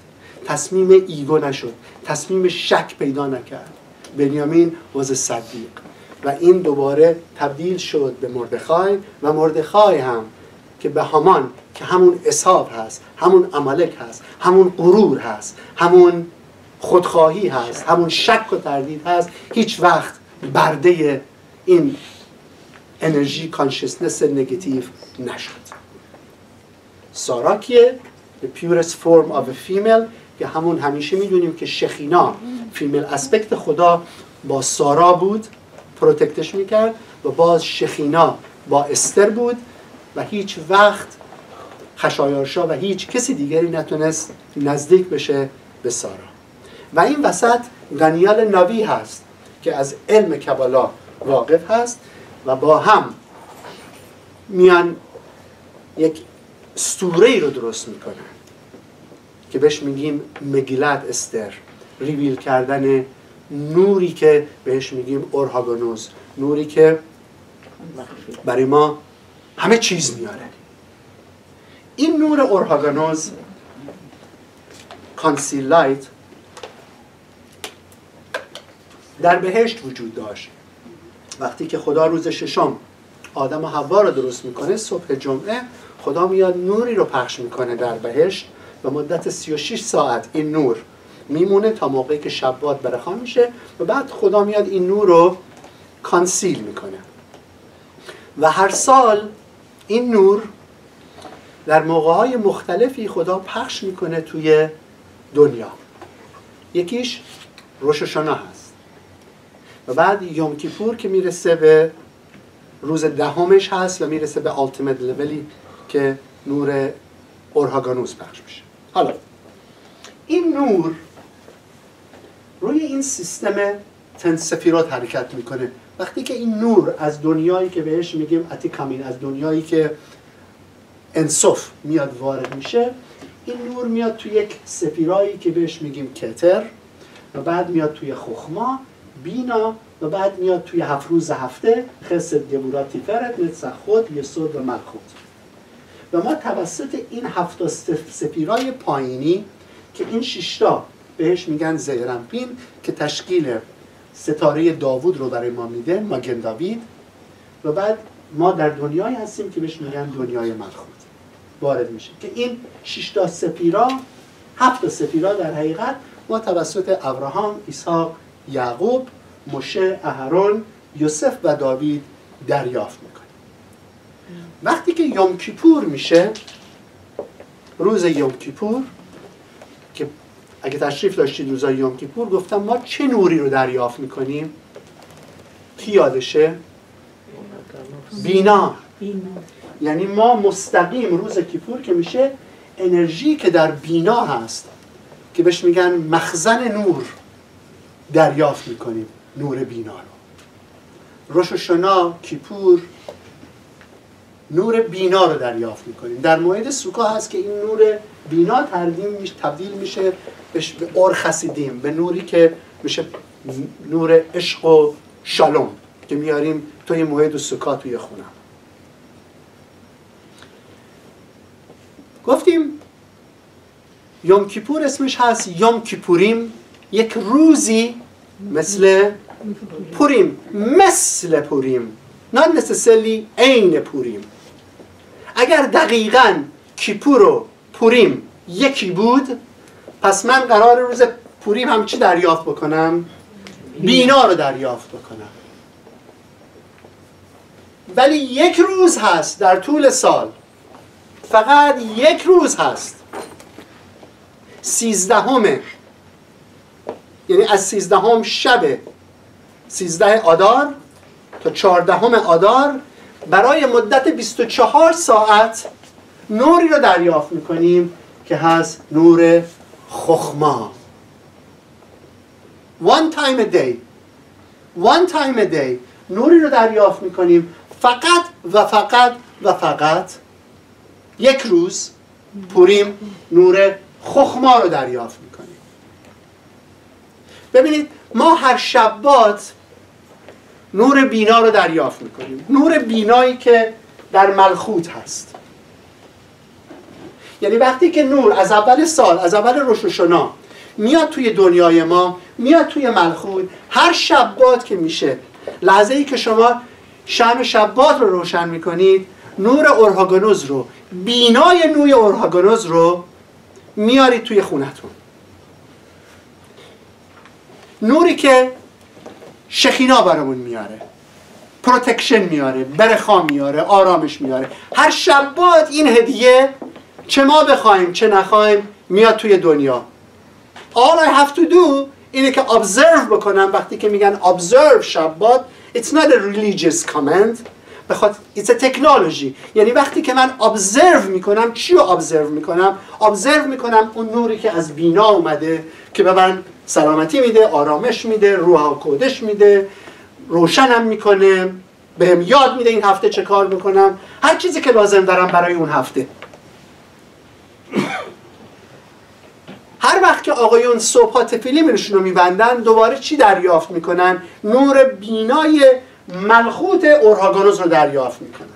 تصمیم ایگو نشد. تصمیم شک پیدا نکرد. بنیامین واز صدیق. و این دوباره تبدیل شد به مردخای و مردخای هم که به همان که همون اصاب هست همون عملک هست همون غرور هست همون خودخواهی هست همون شک و تردید هست. هیچ وقت برده این انرژی consciousness negative نشد. سارا کیه؟ the purest form of a female که همون همیشه می‌دونیم که שכינה female aspect خدا با سارا بود protect ش می‌کرد و باز שכינה با استر بود و هیچ وقت خشایارشا و هیچ کسی دیگری نتونست نزدیک بشه به سارا. و این وسط گانیال ناوی هست که از علم کبالا واقف هست و با هم میان یک ستوره ای رو درست می‌کنن. که بهش میگیم مگیلت استر. ریویل کردن نوری که بهش میگیم اورهاگونوز نوری که برای ما همه چیز میاره. این نور אור הגנוז concealed light در بهشت وجود داشت. وقتی که خدا روز ششم آدم و حوا رو درست می‌کنه صبح جمعه خدا میاد نوری رو پخش می‌کنه در بهشت. و مدت 36 ساعت این نور میمونه تا موقعی که שבת برخان میشه و بعد خدا میاد این نور رو conceal می‌کنه. و هر سال این نور در موقع های مختلفی خدا پخش می‌کنه توی دنیا. یکیش روششانا هست. و بعد یوم کیپور که می‌رسه به روز دهمش هست و می‌رسه به آلتیمت لولی که نور اورهاگانوس پخش میشه. حالا این نور روی این سیستم تنسفیرات حرکت می‌کنه. وقتی که این نور از دنیایی که بهش میگیم اتی کامین از دنیایی که انصف میاد وارد میشه این نور میاد توی یک سفیرایی که بهش میگیم کتر و بعد میاد توی خخما بینا و بعد میاد توی هفت روز هفته خسد گبورا تیفرت خود یسود و ملخوت و ما توسط این هفت سفیرای پایینی که این شیشتا بهش میگن زیرمپین که تشکیل ستاره داوود رو برای ما میده ماگن داوید. و بعد ما در دنیایی هستیم که بهش میگن دنیای ملخوت. وارد میشه. که این شیشتا سفیرا هفت سفیرا در حقیقت ما توسط ابراهام، اسحاق، یعقوب، مشه، اهرون، یوسف و داوید دریافت می‌کنیم. وقتی که یوم کیپور میشه روز یوم کیپور که اگه تشریف داشتید روزای یوم کیپور گفتم ما چه نوری رو دریافت می‌کنیم؟ کی یادشه؟ بینا. یعنی ما مستقیم روز کیپور که میشه انرژی که در بینا هست که بهش میگن مخزن نور دریافت می‌کنیم نور بینا رو. روش شنا کیپور نور بینا رو دریافت می‌کنیم. در مورد سوکا هست که این نور بینا تبدیل میشه به اور خسیدیم به نوری که میشه نور عشق و شالوم که میاریم توی موعد و سکا توی خونم گفتیم یوم کیپور اسمش هست یوم کیپوریم. یک روزی مثل پوریم مثل پوریم. Not necessarily عین پوریم. اگر دقیقا کیپور و پوریم یکی بود پس من قرار روز پوریم هم چی دریافت بکنم؟ بینا رو دریافت بکنم. ولی یک روز هست در طول سال. فقط یک روز هست. سیزدهمه یعنی از سیزدهم شب سیزده آدار تا چهاردهم آدار برای مدت 24 ساعت نوری رو دریافت می‌کنیم که هست نور خخما. One time a day. One time a day. نوری رو دریافت می‌کنیم فقط و فقط و فقط یک روز پوریم نور خخما رو دریافت می‌کنیم. ببینید ما هر شبات نور بینا رو دریافت می‌کنیم. نور بینایی که در ملخوت هست. یعنی وقتی که نور از اول سال از اول روشوشنا میاد توی دنیای ما میاد توی ملخوت هر شبات که میشه لحظه ای که شما شم شبات رو روشن می‌کنید نور אור הגנוז رو בינה ی نوی אור הגנוז رو میارید توی خونتون. نوری که שכינה برامون میاره. protection میاره ברכה میاره آرامش میاره. هر שבת این هدیه چه ما بخوایم چه نخوایم میاد توی دنیا. All I have to do اینه که observe بکنم. وقتی که میگن observe שבת It's not a religious command. بخاطر it's a technology. یعنی وقتی که من observe می‌کنم چی رو observe می‌کنم؟ observe می‌کنم اون نوری که از بینا اومده که به من سلامتی میده آرامش میده روح کودش میده روشنم می‌کنه بهم یاد میده این هفته چه کار می‌کنم هر چیزی که لازم دارم برای اون هفته. هر وقت که آقایون صبح تفیلیمشون رو میبندن دوباره چی دریافت می‌کنن؟ نور بینای מלכות אור הגנוז رو دریافت می‌کنن.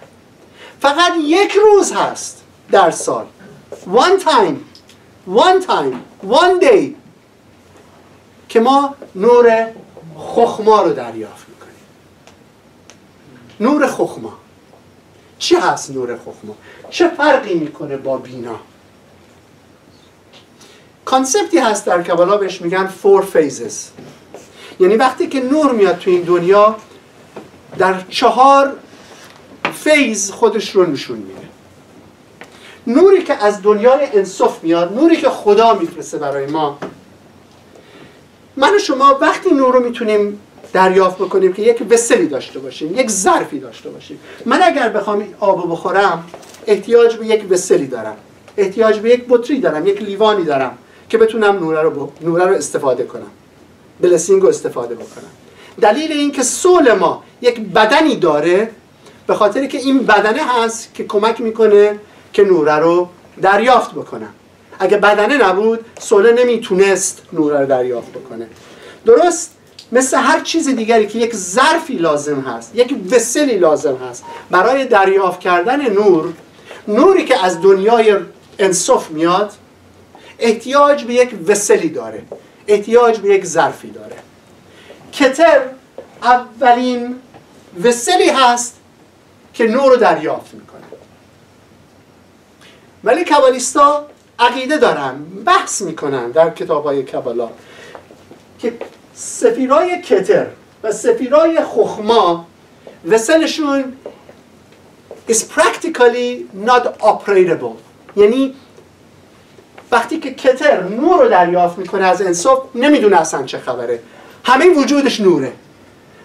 فقط یک روز هست در سال. One time. One time. One day. که ما نور חכמה رو دریافت می‌کنیم. نور חכמה. چی هست نور חכמה؟ چه فرقی می‌کنه با בינה؟ concept ی هست در کبالا بهش میگن four phases یعنی وقتی که نور میاد تو این دنیا در چهار فیز خودش رو نشون میده. نوری که از دنیای انصاف میاد نوری که خدا میفرسته برای ما من و شما وقتی نور رو می‌تونیم دریافت بکنیم که یک وسلی داشته باشیم یک ظرفی داشته باشیم. من اگر بخوام آب بخورم احتیاج به یک وسلی دارم. احتیاج به یک بطری دارم یک لیوانی دارم که بتونم نوره رو, نوره رو استفاده کنم. بلسینگ رو استفاده بکنم. دلیل اینکه سول ما یک بدنی داره به خاطر که این بدنه هست که کمک می‌کنه که نوره رو دریافت بکنم. اگه بدنه نبود سوله نمی‌تونست نوره رو دریافت بکنه. درست؟ مثل هر چیز دیگری که یک ظرفی لازم هست یک وسلی لازم هست. برای دریافت کردن نور نوری که از دنیای انصاف میاد احتیاج به یک وسلی داره. احتیاج به یک ظرفی داره. کتر اولین وسلی هست که نور رو دریافت می‌کنه. ولی کبالیستا عقیده دارن بحث می‌کنن در کتاب های کبالا که سفیرای کتر و سفیرای خخما وسلشون is practically not operable. یعنی وقتی که کتر نور رو دریافت می‌کنه از انصاف نمی‌دونه اصلا چه خبره. همه وجودش نوره.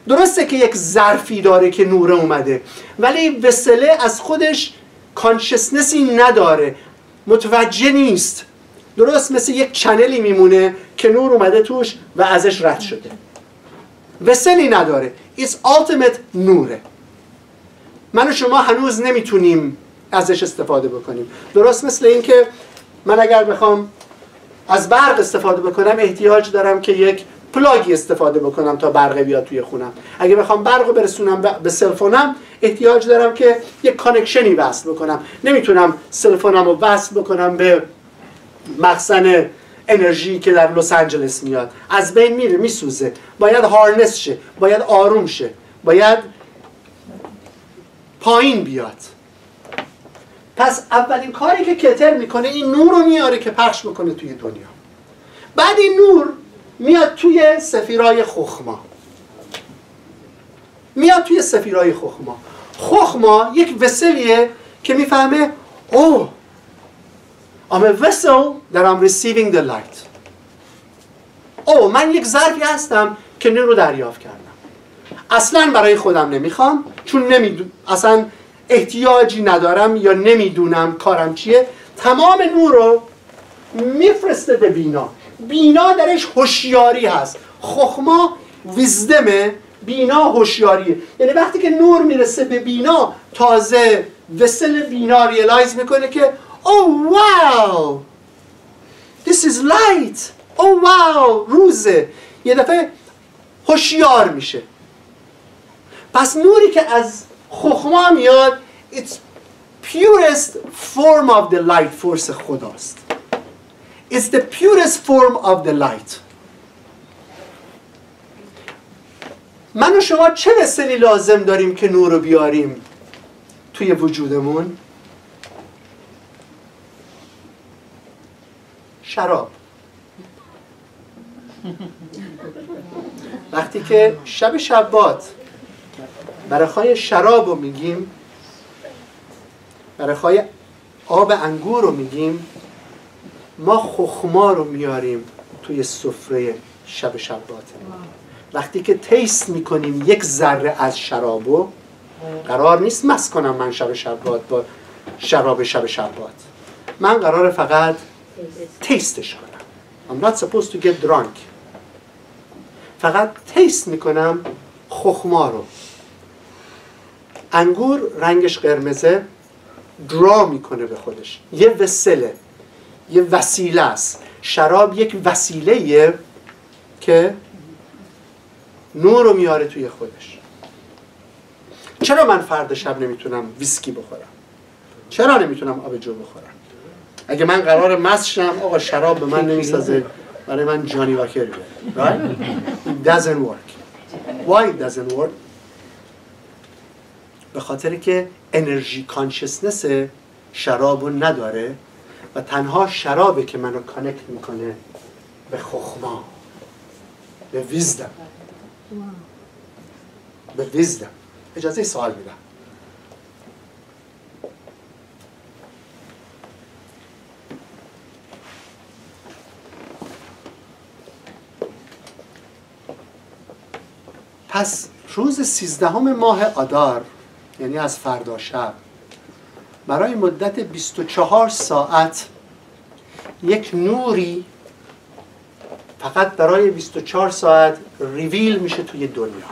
درسته که یک ظرفی داره که نوره اومده ولی وسله از خودش کانشسنسی نداره. متوجه نیست. درست مثل یک چنلی میمونه که نور اومده توش و ازش رد شده. vessel ی نداره. It's ultimate نوره. من و شما هنوز نمی‌تونیم ازش استفاده بکنیم. درست مثل اینکه من اگر بخوام از برق استفاده بکنم احتیاج دارم که یک plug ی استفاده بکنم تا برق بیاد توی خونم. اگه بخوام برق رو برسونم به cell phone م احتیاج دارم که یک connection ی وصل بکنم. نمی‌تونم cell phone م رو وصل بکنم به مخزن انرژی که در لس آنجلس میاد. از بین میره میسوزه. باید هارنس شه باید آروم شه باید پایین بیاد. پس اولین کاری که کتر می‌کنه این نور رو میاره که پخش بکنه توی دنیا. بعد این نور میاد توی سفیرای خخما. میاد توی سفیرای خخما. خخما یک وسلیه که می‌فهمه او I'm a vessel that I'm receiving the light. او من یک ظرفی هستم که نور رو دریافت کردم. اصلا برای خودم نمی‌خوام چون نمیدون اصلا احتیاجی ندارم یا نمی‌دونم کارم چیه. تمام نور رو میفرسته به بینا. بینا درش هوشیاری هست. خخما ویزدمه بینا هوشیاریه. یعنی وقتی که نور می‌رسه به بینا تازه vessel בינה realize می‌کنه که oh wow This is light! oh wow روزه. یه دفعه هوشیار میشه. پس نوری که از חכמה میاد It's purest form of the light force خداست. It's the purest form of the light. من و شما چه وسیلی لازم داریم که نور رو بیاریم توی وجودمون؟ شراب. وقتی که شب شبات برای شراب رو میگیم برای آب انگور رو میگیم ما خخما رو میاریم توی سفره شب شبات وقتی که تیست می‌کنیم یک ذره از شرابو قرار نیست مس کنم من شب شبات با شراب شب شبات. من قرار فقط تیستش کنم. I'm not supposed to get drunk. فقط تیست می‌کنم خخما رو. انگور رنگش قرمزه درا می‌کنه به خودش. یه وسله. یه وسیله است. شراب یک وسیله که نور رو میاره توی خودش. چرا من فرد شب نمی‌تونم ویسکی بخورم؟ چرا نمی‌تونم آبجو بخورم؟ اگه من قرار مست شم آقا شراب به من نمی‌سازه. برای من جانی واکر right? Doesn't work. Why it doesn't work? به خاطر که انرژی کانشسنس شراب رو نداره. و تنها شرابی که منو کانکت می‌کنه به خخما به ویزدم به ویزدم اجازه سوال میدم. پس روز سیزدهم ماه آدار یعنی از فردا شب برای مدت 24 ساعت یک نوری فقط برای 24 ساعت ریویل میشه توی دنیا.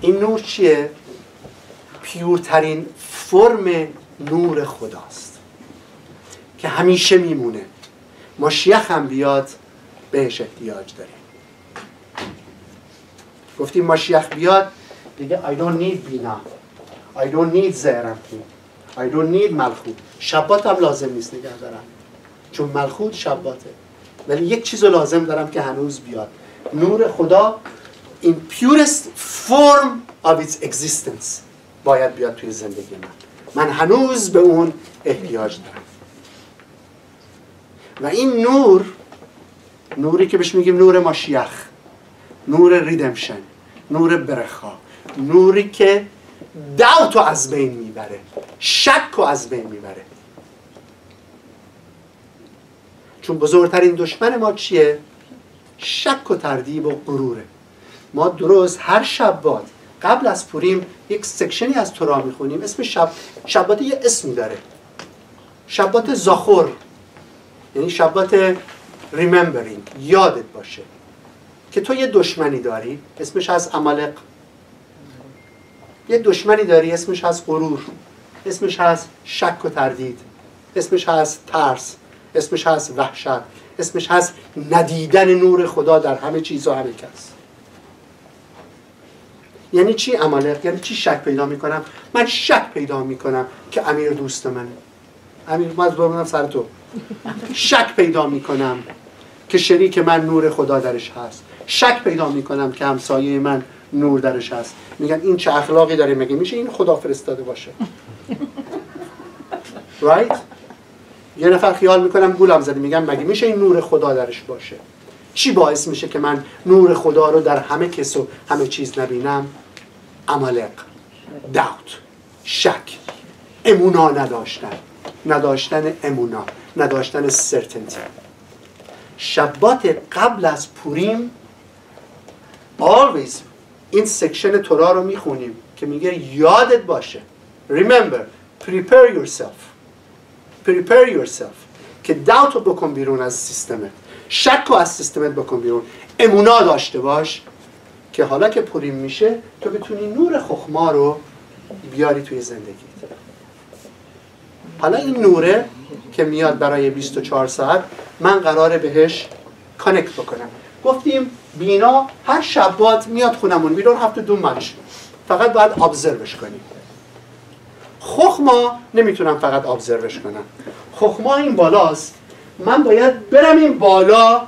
این نور چیه؟ پیورترین فرم نور خداست که همیشه میمونه. ماشیخ هم بیاد بهش احتیاج داریم. گفتیم ماشیخ بیاد دیگه I don't need بینا I don't need زهرمپین I don't need ملخود شبات هم لازم نیست نگه دارم. چون ملخود شباته. ولی یک چیز لازم دارم که هنوز بیاد. نور خدا in purest form of its existence باید بیاد توی زندگی من. من هنوز به اون احتیاج دارم. و این نور نوری که بهش میگیم نور ماشیخ نور ریدمشن نور برخا نوری که دوت رو از بین می‌بره. شک رو از بین می‌بره. چون بزرگترین دشمن ما چیه؟ شک و تردیب و غروره. ما درست هر شبات قبل از پوریم یک section ی از תורה می‌خونیم. اسم شب שבת یه اسمی داره. שבת זכור یعنی שבת remembering یادت باشه. که تو یه دشمنی داری اسمش از عمالق. یه دشمنی داری اسمش از غرور. اسمش از شک و تردید. اسمش از ترس. اسمش از وحشت. اسمش از ندیدن نور خدا در همه چیز و همه کس. یعنی چی عمالق یعنی چی شک پیدا می‌کنم؟ من شک پیدا می‌کنم که امیر دوست منه. امیر من از سر تو. شک پیدا می‌کنم که شریک من نور خدا درش هست. شک پیدا می‌کنم که همسایه من نور درش هست. میگن این چه اخلاقی داره مگه میشه این خدا فرستاده باشه. Right? یه نفر خیال می‌کنم گولم زده. میگم مگه میشه این نور خدا درش باشه؟ چی باعث میشه که من نور خدا رو در همه کس و همه چیز نبینم؟ عمالق. داوت شک امونا نداشتن. نداشتن امونا. نداشتن سرتنتی شبات قبل از پوریم always این سکشن تورا رو می‌خونیم که میگه یادت باشه. Remember prepare yourself. Prepare yourself. که داوت رو بکن بیرون از سیستمت. شک رو از سیستمت بکن بیرون. امونا داشته باش که حالا که پریم میشه تو بتونی نور خخما رو بیاری توی زندگیت حالا این نوره که میاد برای 24 ساعت من قراره بهش کانکت بکنم. گفتیم بینا هر شبات میاد خونمون we don't have to do فقط باید ابزروش کنیم. خخما نمی‌تونم فقط ابزروش کنم. خخما این بالاست من باید برم این بالا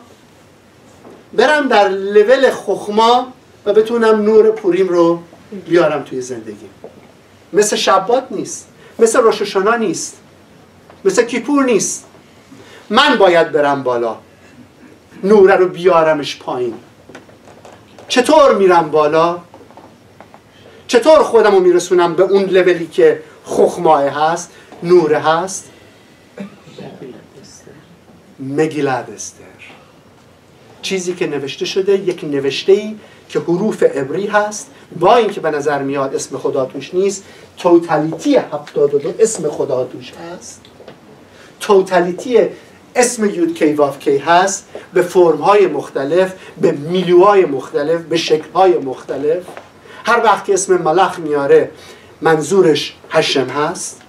برم در لول خخما و بتونم نور پوریم رو بیارم توی زندگی. مثل شبات نیست مثل روششانا نیست مثل کیپور نیست. من باید برم بالا نوره رو بیارمش پایین. چطور میرم بالا؟ چطور خودم رو میرسونم به اون لولی که خخماه هست نوره هست؟ مگیلد استر چیزی که نوشته شده یک نوشته ای که حروف عبری هست. با اینکه به نظر میاد اسم خدا توش نیست توتالیتی 72 اسم خدا توش هست. توتالیتی اسم یود کی واف کی هست به فرم های مختلف به میلیوهای مختلف به شکل های مختلف. هر وقت که اسم מלך میاره منظورش השם هست.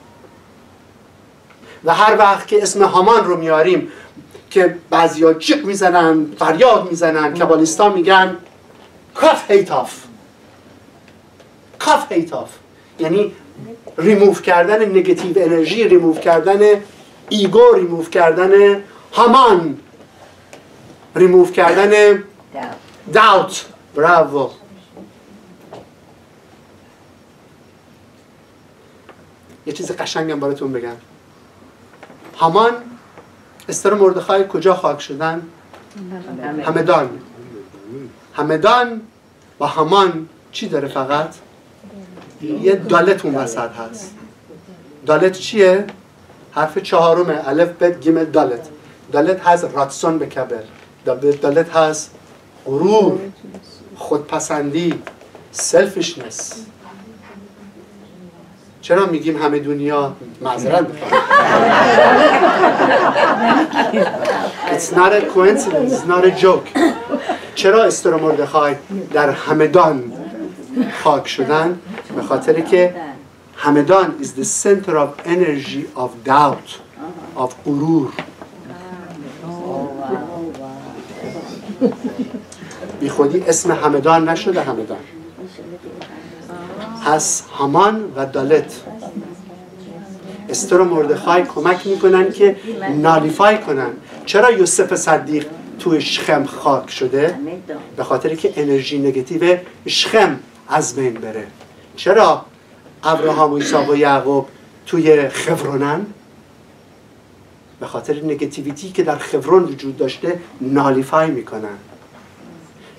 و هر وقت که اسم هامان رو میاریم که بعضیا جیغ می‌زنن فریاد می‌زنن کبالیستان میگن כף הי תו. כף הי תו. یعنی ریموف کردن نگتیو انرژی ریموف کردن ایگو ریموف کردن همان ریموف کردن داوت براو یه چیز قشنگم براتون بگم همان استر مردخای کجا خاک شدن؟ همدان همدان و همان چی داره فقط؟ یه دالت اون وسط هست דלת چیه؟ حرف چهارمه. אלף בית גימל דלת. דלת هست רצון לקבל. דלת هست غرور خودپسندی selfishness چرا میگیم همه دنیا معذرت It's not a coincidence, it's not a joke. چرا استر مردخای در همدان خاک شدن؟ به خاطر که همدان is the center of energy of doubt of غرور بی خودی اسم همدان نشده همدان هست همان و دالت استر و مردخای کمک می‌کنن که نالیفای کنن چرا یوسف صدیق توی شخم خاک شده به خاطر که انرژی نگتیو شخم از بین بره چرا ابراهام و ایساق و یعقوب توی خبرونن به خاطر نگتیویتی که در خبرون وجود داشته نالیفای می‌کنن.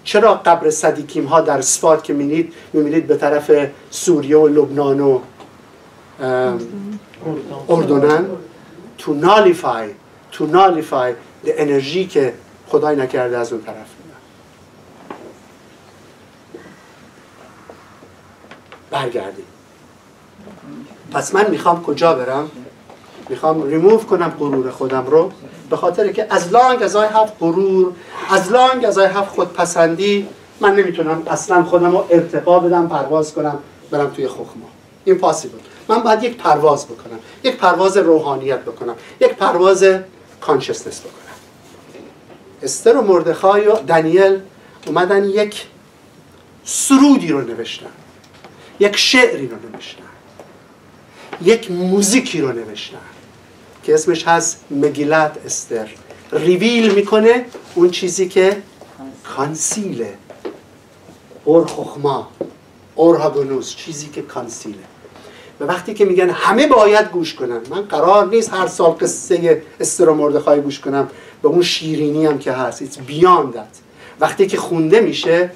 چرا قبر صدیکیم ها در سفات که می‌بینید می‌بینید به طرف سوریه و لبنان و اردنن؟ تو نالیفای تو نالیفای انرژی که خدای نکرده از اون طرف. میاد برگردیم. پس من می‌خوام کجا برم؟ می‌خوام ریموف کنم غرور خودم رو به خاطر که از لانگ از آی هفت غرور از لانگ از آی هفت خودپسندی من نمی‌تونم اصلا خودم رو ارتقا بدم پرواز کنم برم توی خخما این پاسیبل من باید یک پرواز بکنم یک پرواز روحانیت بکنم یک پرواز کانشسنس بکنم. استر و مردخای و دنیل اومدن یک سرودی رو نوشتن یک شعری رو نوشتن. یک موزیکی رو نوشتن که اسمش هست مگیلت استر. ریویل می‌کنه اون چیزی که کانسیله. اور خخما اور چیزی که کانسیله. و وقتی که میگن همه باید گوش کنن من قرار نیست هر سال قصه استر و مردخای گوش کنم به اون شیرینی هم که هست. Beyond that. وقتی که خونده میشه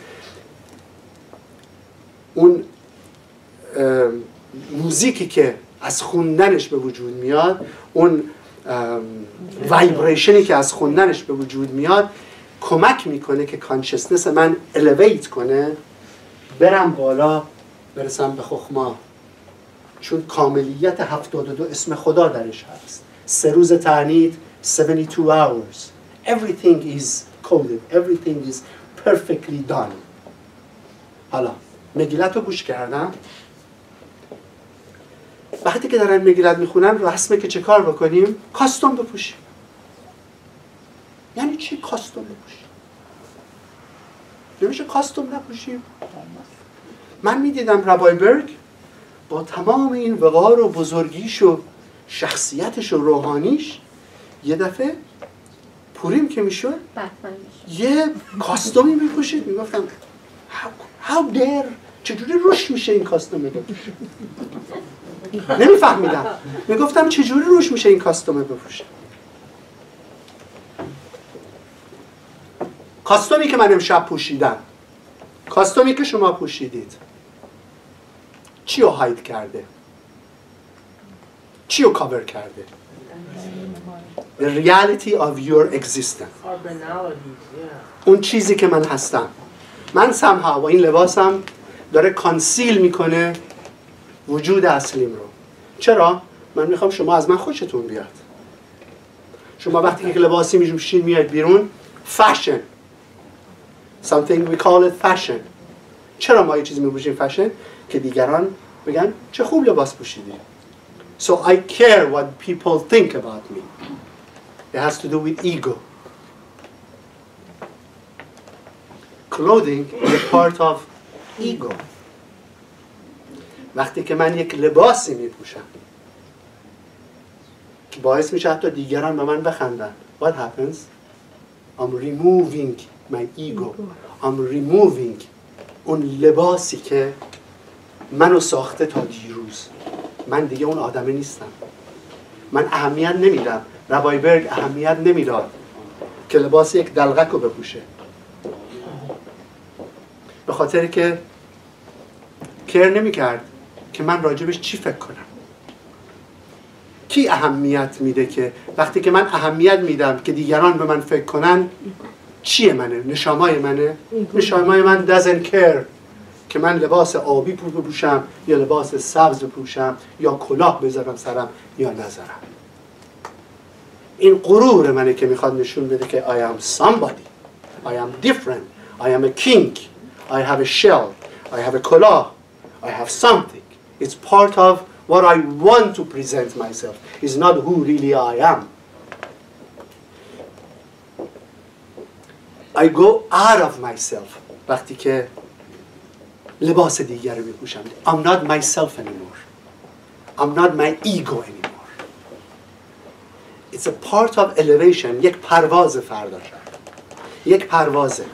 اون موزیکی که از خوندنش به وجود میاد اون وایبریشنی که از خوندنش به وجود میاد کمک می‌کنه که کانشسنس من الیویت کنه برم بالا برسم به خخما. چون کاملیت 72 اسم خدا درش هست. سه روز تعنید 72 hours. Everything is coded. Everything is perfectly done. حالا مگیلت رو گوش کردم. وقتی که دارن مگیلت می‌خونن رسمه که چه کار بکنیم؟ کاستوم بپوشیم. یعنی چی کاستوم بپوشیم؟ نمیشه کاستوم نپوشیم؟ من می‌دیدم ربای برگ با تمام این وقار و بزرگیش و شخصیتش و روحانیش یه دفعه پوریم که می‌شد یه کاستومی میپوشید. می‌گفتم how, dare چجوری روش میشه این کاستومه بپوشه نمیفهمیدم. می‌گفتم چجوری روش میشه این کاستومه بپوشه؟ کاستومی که من امشب پوشیدم. کاستومی که شما پوشیدید. چی رو هاید کرده؟ چی رو کاور کرده؟ The reality of your existence. اون چیزی که من هستم. من سمها و این لباسم داره کانسیل می‌کنه وجود اصلیم رو. چرا؟ من می‌خوام شما از من خوشتون بیاد. شما وقتی که لباسی میجوشین میاد بیرون fashion something we call it fashion. چرا ما یه چیزی میپوشیم fashion که دیگران بگن چه خوب لباس پوشیدی. So I care what people think about me. It has to do with ego. Clothing is a part of ego. وقتی که من یک لباسی میپوشم که باعث میشه حتی دیگران به من بخندن. What happens? I'm removing my ego. I'm removing اون لباسی که منو ساخته تا دیروز. من دیگه اون آدمه نیستم. من اهمیت نمیدم. ربایبرگ اهمیت نمی‌داد که لباس یک دلغک رو بپوشه. به خاطر که کر نمی‌کرد. که من راجبش چی فکر کنم؟ کی اهمیت میده که وقتی که من اهمیت میدم که دیگران به من فکر کنن چیه منه؟ نشامای منه؟ نشامای من doesn't care که من لباس آبی بپوشم یا لباس سبز بپوشم یا کلاه بذارم سرم یا نذارم. این غرور منه که می‌خواد نشون بده که I am somebody. I am different. I am a king. I have a shell. I have a کلاه. I have something. It's part of what I want to present myself It's not who really I am I go out of myself وقتی که لباس دیگر رو میپوشم I'm not myself anymore I'm not my ego anymore It's a part of elevation یک پرواز فردا شب یک پروازه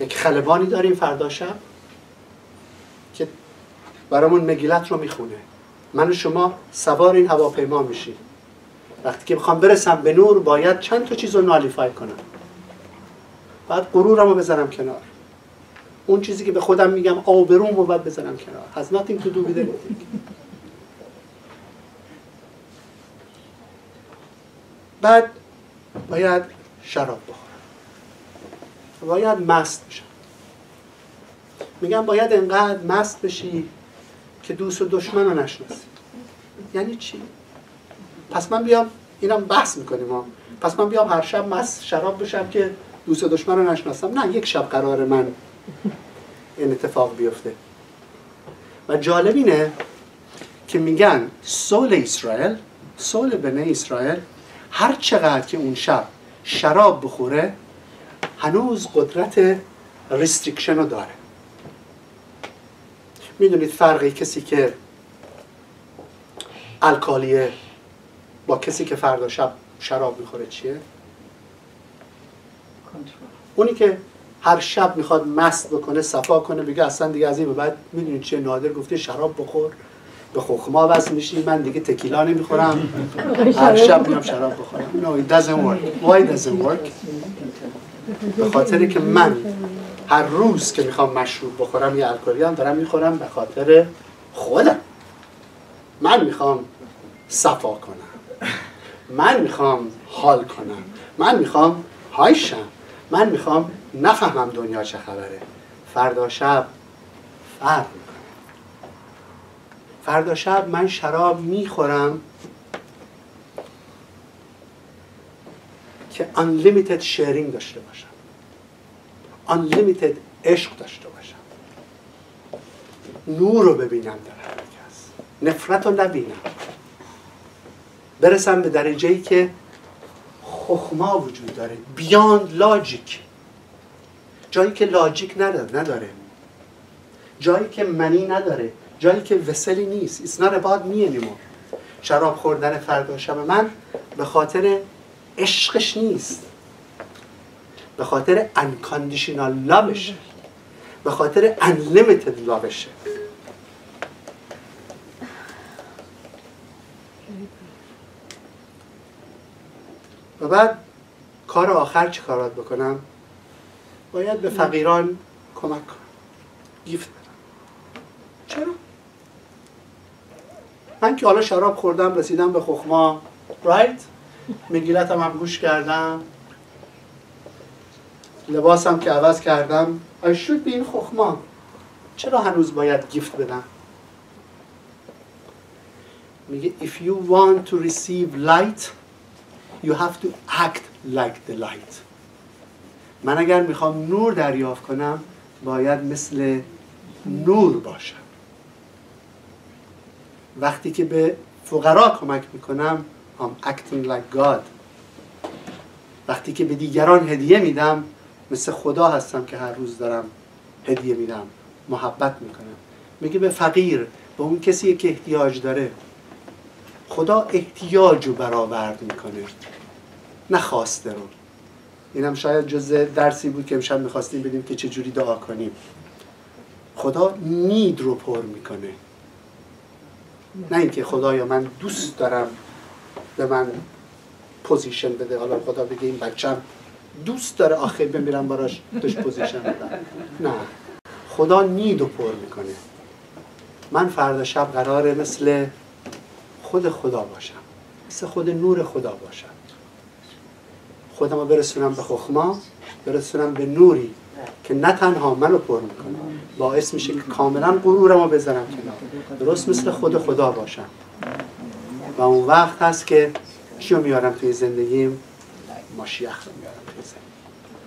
یک خلبانی داریم فردا شب برامون مگیلت رو می‌خونه. من و شما سوار این هواپیما میشیم. وقتی که می‌خوام برسم به نور باید چند تا چیز رو نالیفای کنم. بعد غرورم رو بذارم کنار. اون چیزی که به خودم میگم آبروم رو باید بذارم کنار. has do with anything بعد باید شراب بخورم. باید مست بشم. میگم باید انقدر مست بشی که دوست و دشمن رو نشناسی یعنی چی؟ پس من بیام اینم بحث می‌کنیم ما پس من بیام هر شب مست شراب بشم که دوست و دشمن رو نشناسم. نه یک شب قرار من این اتفاق بیفته. و جالب اینه که میگن soul اسرائیل soul בני اسرائیل هر چقدر که اون شب شراب بخوره هنوز قدرت restriction رو داره. می‌دونید فرقی کسی که alcoholic ه با کسی که فردا شب شراب می‌خوره چیه؟ اونی که هر شب می‌خواد مست بکنه صفا کنه بگه اصلا دیگه از این به بعد می‌دونید چیه؟ نادر گفته شراب بخور. به خخما وصل میشی من دیگه تکیلا نمی‌خورم. هر شب میام شراب بخورم. No it doesn't work. Why doesn't work? به خاطر که من هر روز که می‌خوام مشروب بخورم یا الکلی هم دارم می‌خورم به خاطر خودم. من می‌خوام صفا کنم. من می‌خوام حال کنم. من می‌خوام هایشم من می‌خوام نفهمم دنیا چه خبره. فردا شب فرق می‌کنه. فردا شب من شراب می‌خورم که unlimited sharing داشته باشم. Unlimited عشق داشته باشم. نور رو ببینم در هر کس. نفرت رو نبینم. برسم به درجه ای که خخما وجود داره. بیاند لاجیک جایی که لاجیک نداره نداره. جایی که منی نداره. جایی که وسلی نیست. It's not about me anymore. شراب خوردن فردا شب من به خاطر عشقش نیست. به خاطر unconditional loveشه به خاطر unlimited loveشه و بعد کار آخر چه کارات بکنم؟ باید به فقیران کمک کنم. گیفت چرا؟ من که حالا شراب خوردم رسیدم به خخما. رایت مگیلتم هم گوش کردم. لباسم که عوض کردم I should be این خخما چرا هنوز باید گیفت بدم؟ میگه if you want to receive light you have to act like the light. من اگر می‌خوام نور دریافت کنم باید مثل نور باشم. وقتی که به فقرا کمک می‌کنم I'm acting like God. وقتی که به دیگران هدیه میدم مثل خدا هستم که هر روز دارم هدیه میدم محبت می‌کنم. میگه به فقیر به اون کسی که احتیاج داره. خدا احتیاج رو برآورد می‌کنه. نه خواسته رو. اینم شاید جز درسی بود که امشب می‌خواستیم بدیم که چجوری دعا کنیم. خدا need رو پر می‌کنه. نه اینکه خدایا من دوست دارم به من position بده. حالا خدا بگه این بچم دوست داره آخر بمیرم براش توش position بدم. نه. خدا need رو پر می‌کنه. من فردا شب قراره مثل خود خدا باشم. مثل خود نور خدا باشم. خودم رو برسونم به חכמה برسونم به نوری که نه تنها منو پر می‌کنه باعث میشه که کاملا غرورم رو بذارم کنار. درست مثل خود خدا باشم. و اون وقت هست که کیو میارم توی زندگیم؟ ماشیخ رو میارم توی زندگیم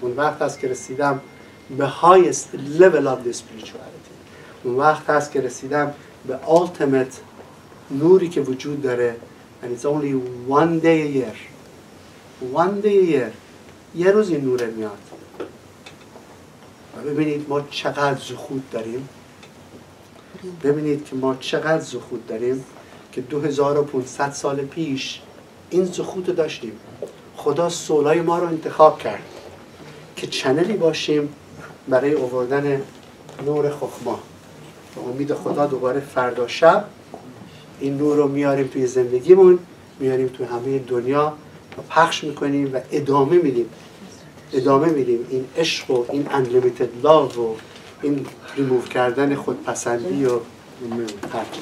اون وقت هست که رسیدم به highest level of the spirituality. اون وقت هست که رسیدم به ultimate نوری که وجود داره. And it's only one day a year. One day a year. یه روز این نور میاد ببینید ما چقدر زخود داریم. ببینید که ما چقدر زخود داریم که 2500 سال پیش این زخود داشتیم. خدا سولای ما رو انتخاب کرد. که چنلی باشیم برای اووردن نور خخما. به امید خدا دوباره فردا شب این نور رو میاریم توی زندگیمون میاریم توی همه دنیا و پخش می‌کنیم و ادامه میدیم. ادامه میدیم. این عشق و این unlimited love و این ریموو کردن خودپسندی و ترک